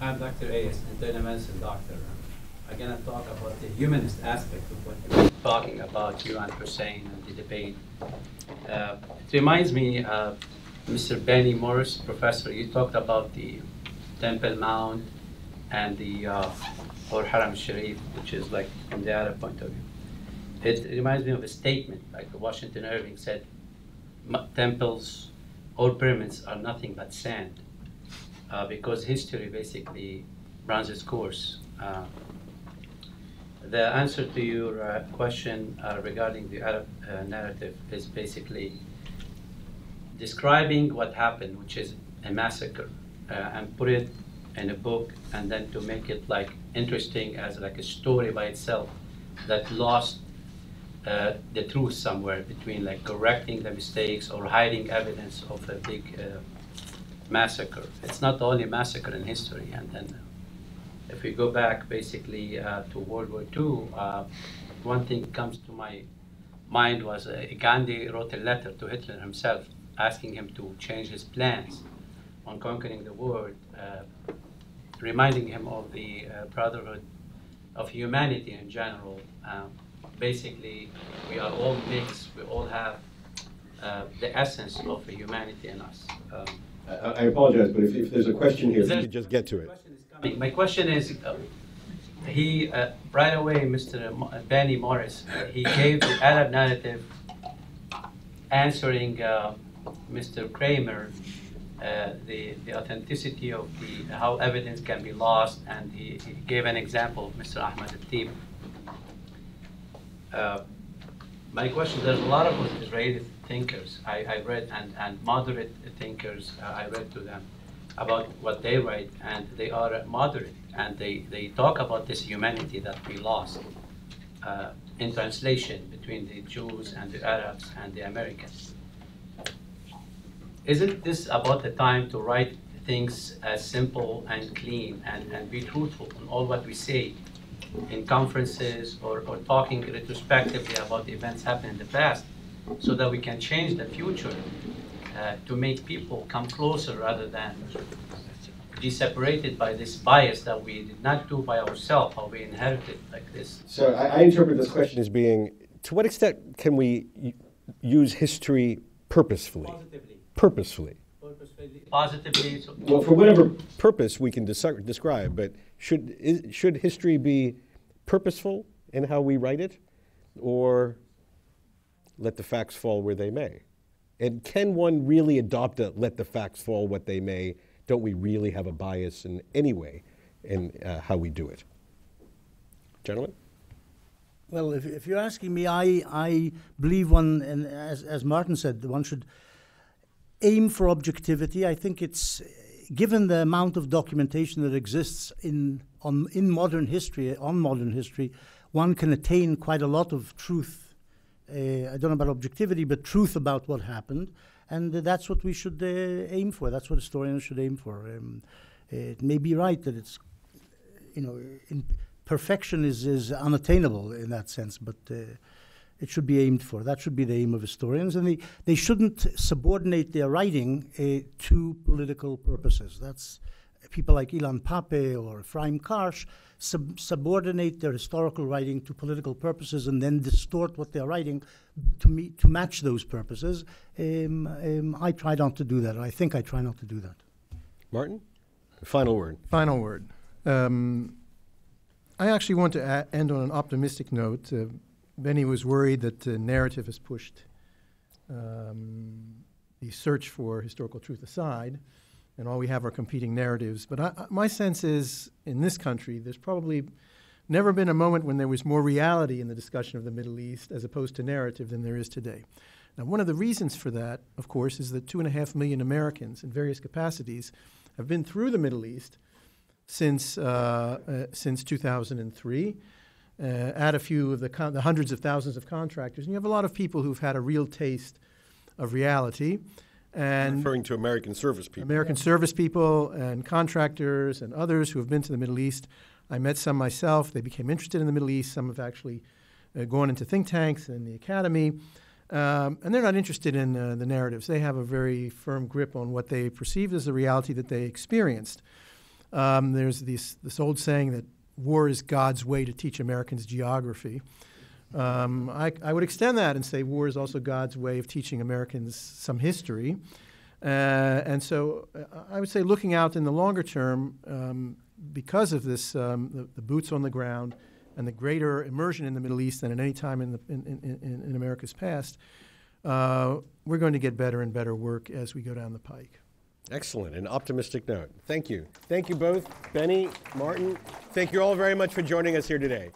I'm Dr. Ayas, internal medicine doctor. I'm going to talk about the humanist aspect of what you're talking about, you and Hussein, and the debate. Uh, it reminds me of Mr. Benny Morris, professor. You talked about the Temple Mount and the uh, or Haram Sharif, which is like from the Arab point of view. It reminds me of a statement, like Washington Irving said, temples or pyramids are nothing but sand, uh, because history basically runs its course. Uh, the answer to your uh, question uh, regarding the Arab uh, narrative is basically describing what happened, which is a massacre, uh, and put it in a book, and then to make it like interesting as like a story by itself that lost uh, the truth somewhere between like correcting the mistakes or hiding evidence of a big uh, massacre. It's not the only massacre in history. And then if we go back basically uh, to World War II, uh, one thing comes to my mind was uh, Gandhi wrote a letter to Hitler himself asking him to change his plans on conquering the world, uh, reminding him of the brotherhood of humanity in general. Um, basically we are all mixed. We all have uh, the essence of humanity in us. Um, I, I, apologize, but if, if, there's a question here, you just get to it. My question is, uh, he uh, right away, Mr. Benny Morris, uh, he gave the Arab narrative, answering uh, Mr. Kramer. Uh, the, the authenticity of the how evidence can be lost, and he, he gave an example of Mr. Ahmed Atib, uh, my question, there's a lot of Israeli thinkers I, I read and, and moderate thinkers uh, I read to them about what they write and they are moderate and they, they talk about this humanity that we lost uh, in translation between the Jews and the Arabs and the Americans. Isn't this about the time to write things as simple and clean and, and be truthful in all what we say in conferences or, or talking retrospectively about the events happened in the past so that we can change the future uh, to make people come closer rather than be separated by this bias that we did not do by ourselves, how we inherited like this. So I, I interpret this question as being, to what extent can we use history purposefully? Positively. Purposefully. Purposefully. Positively. Well, for whatever purpose we can describe, but should, is, should history be purposeful in how we write it or let the facts fall where they may? And can one really adopt a let the facts fall what they may? Don't we really have a bias in any way in uh, how we do it? Gentlemen? Well, if, if you're asking me, I, I believe one, and as, as Martin said, one should aim for objectivity. I think it's given the amount of documentation that exists in, on, in modern history, on modern history, one can attain quite a lot of truth. Uh, I don't know about objectivity, but truth about what happened. and that's what we should uh, aim for. That's what historians should aim for. Um, it may be right that it's, you know, perfection is, is unattainable in that sense, but uh, it should be aimed for. That should be the aim of historians, and they, they shouldn't subordinate their writing uh, to political purposes. That's people like Ilan Pappé or Ephraim Karsh sub- subordinate their historical writing to political purposes and then distort what they're writing to meet to match those purposes. Um, um, I try not to do that. I think I try not to do that. Martin, final word. Final word. Um, I actually want to a- end on an optimistic note. Uh, Benny was worried that the narrative has pushed um, the search for historical truth aside, and all we have are competing narratives. But I, my sense is, in this country, there's probably never been a moment when there was more reality in the discussion of the Middle East as opposed to narrative than there is today. Now, one of the reasons for that, of course, is that two and a half million Americans in various capacities have been through the Middle East since, uh, uh, since 2003. Uh, add a few of the, con- the hundreds of thousands of contractors, and you have a lot of people who've had a real taste of reality. And Referring to American service people. American service people and contractors and others who have been to the Middle East. I met some myself. They became interested in the Middle East. Some have actually uh, gone into think tanks and the academy. Um, and they're not interested in uh, the narratives. They have a very firm grip on what they perceived as the reality that they experienced. Um, there's this, this old saying that war is God's way to teach Americans geography. Um, I, I would extend that and say war is also God's way of teaching Americans some history. Uh, and so uh, I would say looking out in the longer term, um, because of this, um, the, the boots on the ground and the greater immersion in the Middle East than at any time in, the, in, in, in, in America's past, uh, we're going to get better and better work as we go down the pike. Excellent. An optimistic note. Thank you. Thank you both, Benny, Martin. Thank you all very much for joining us here today.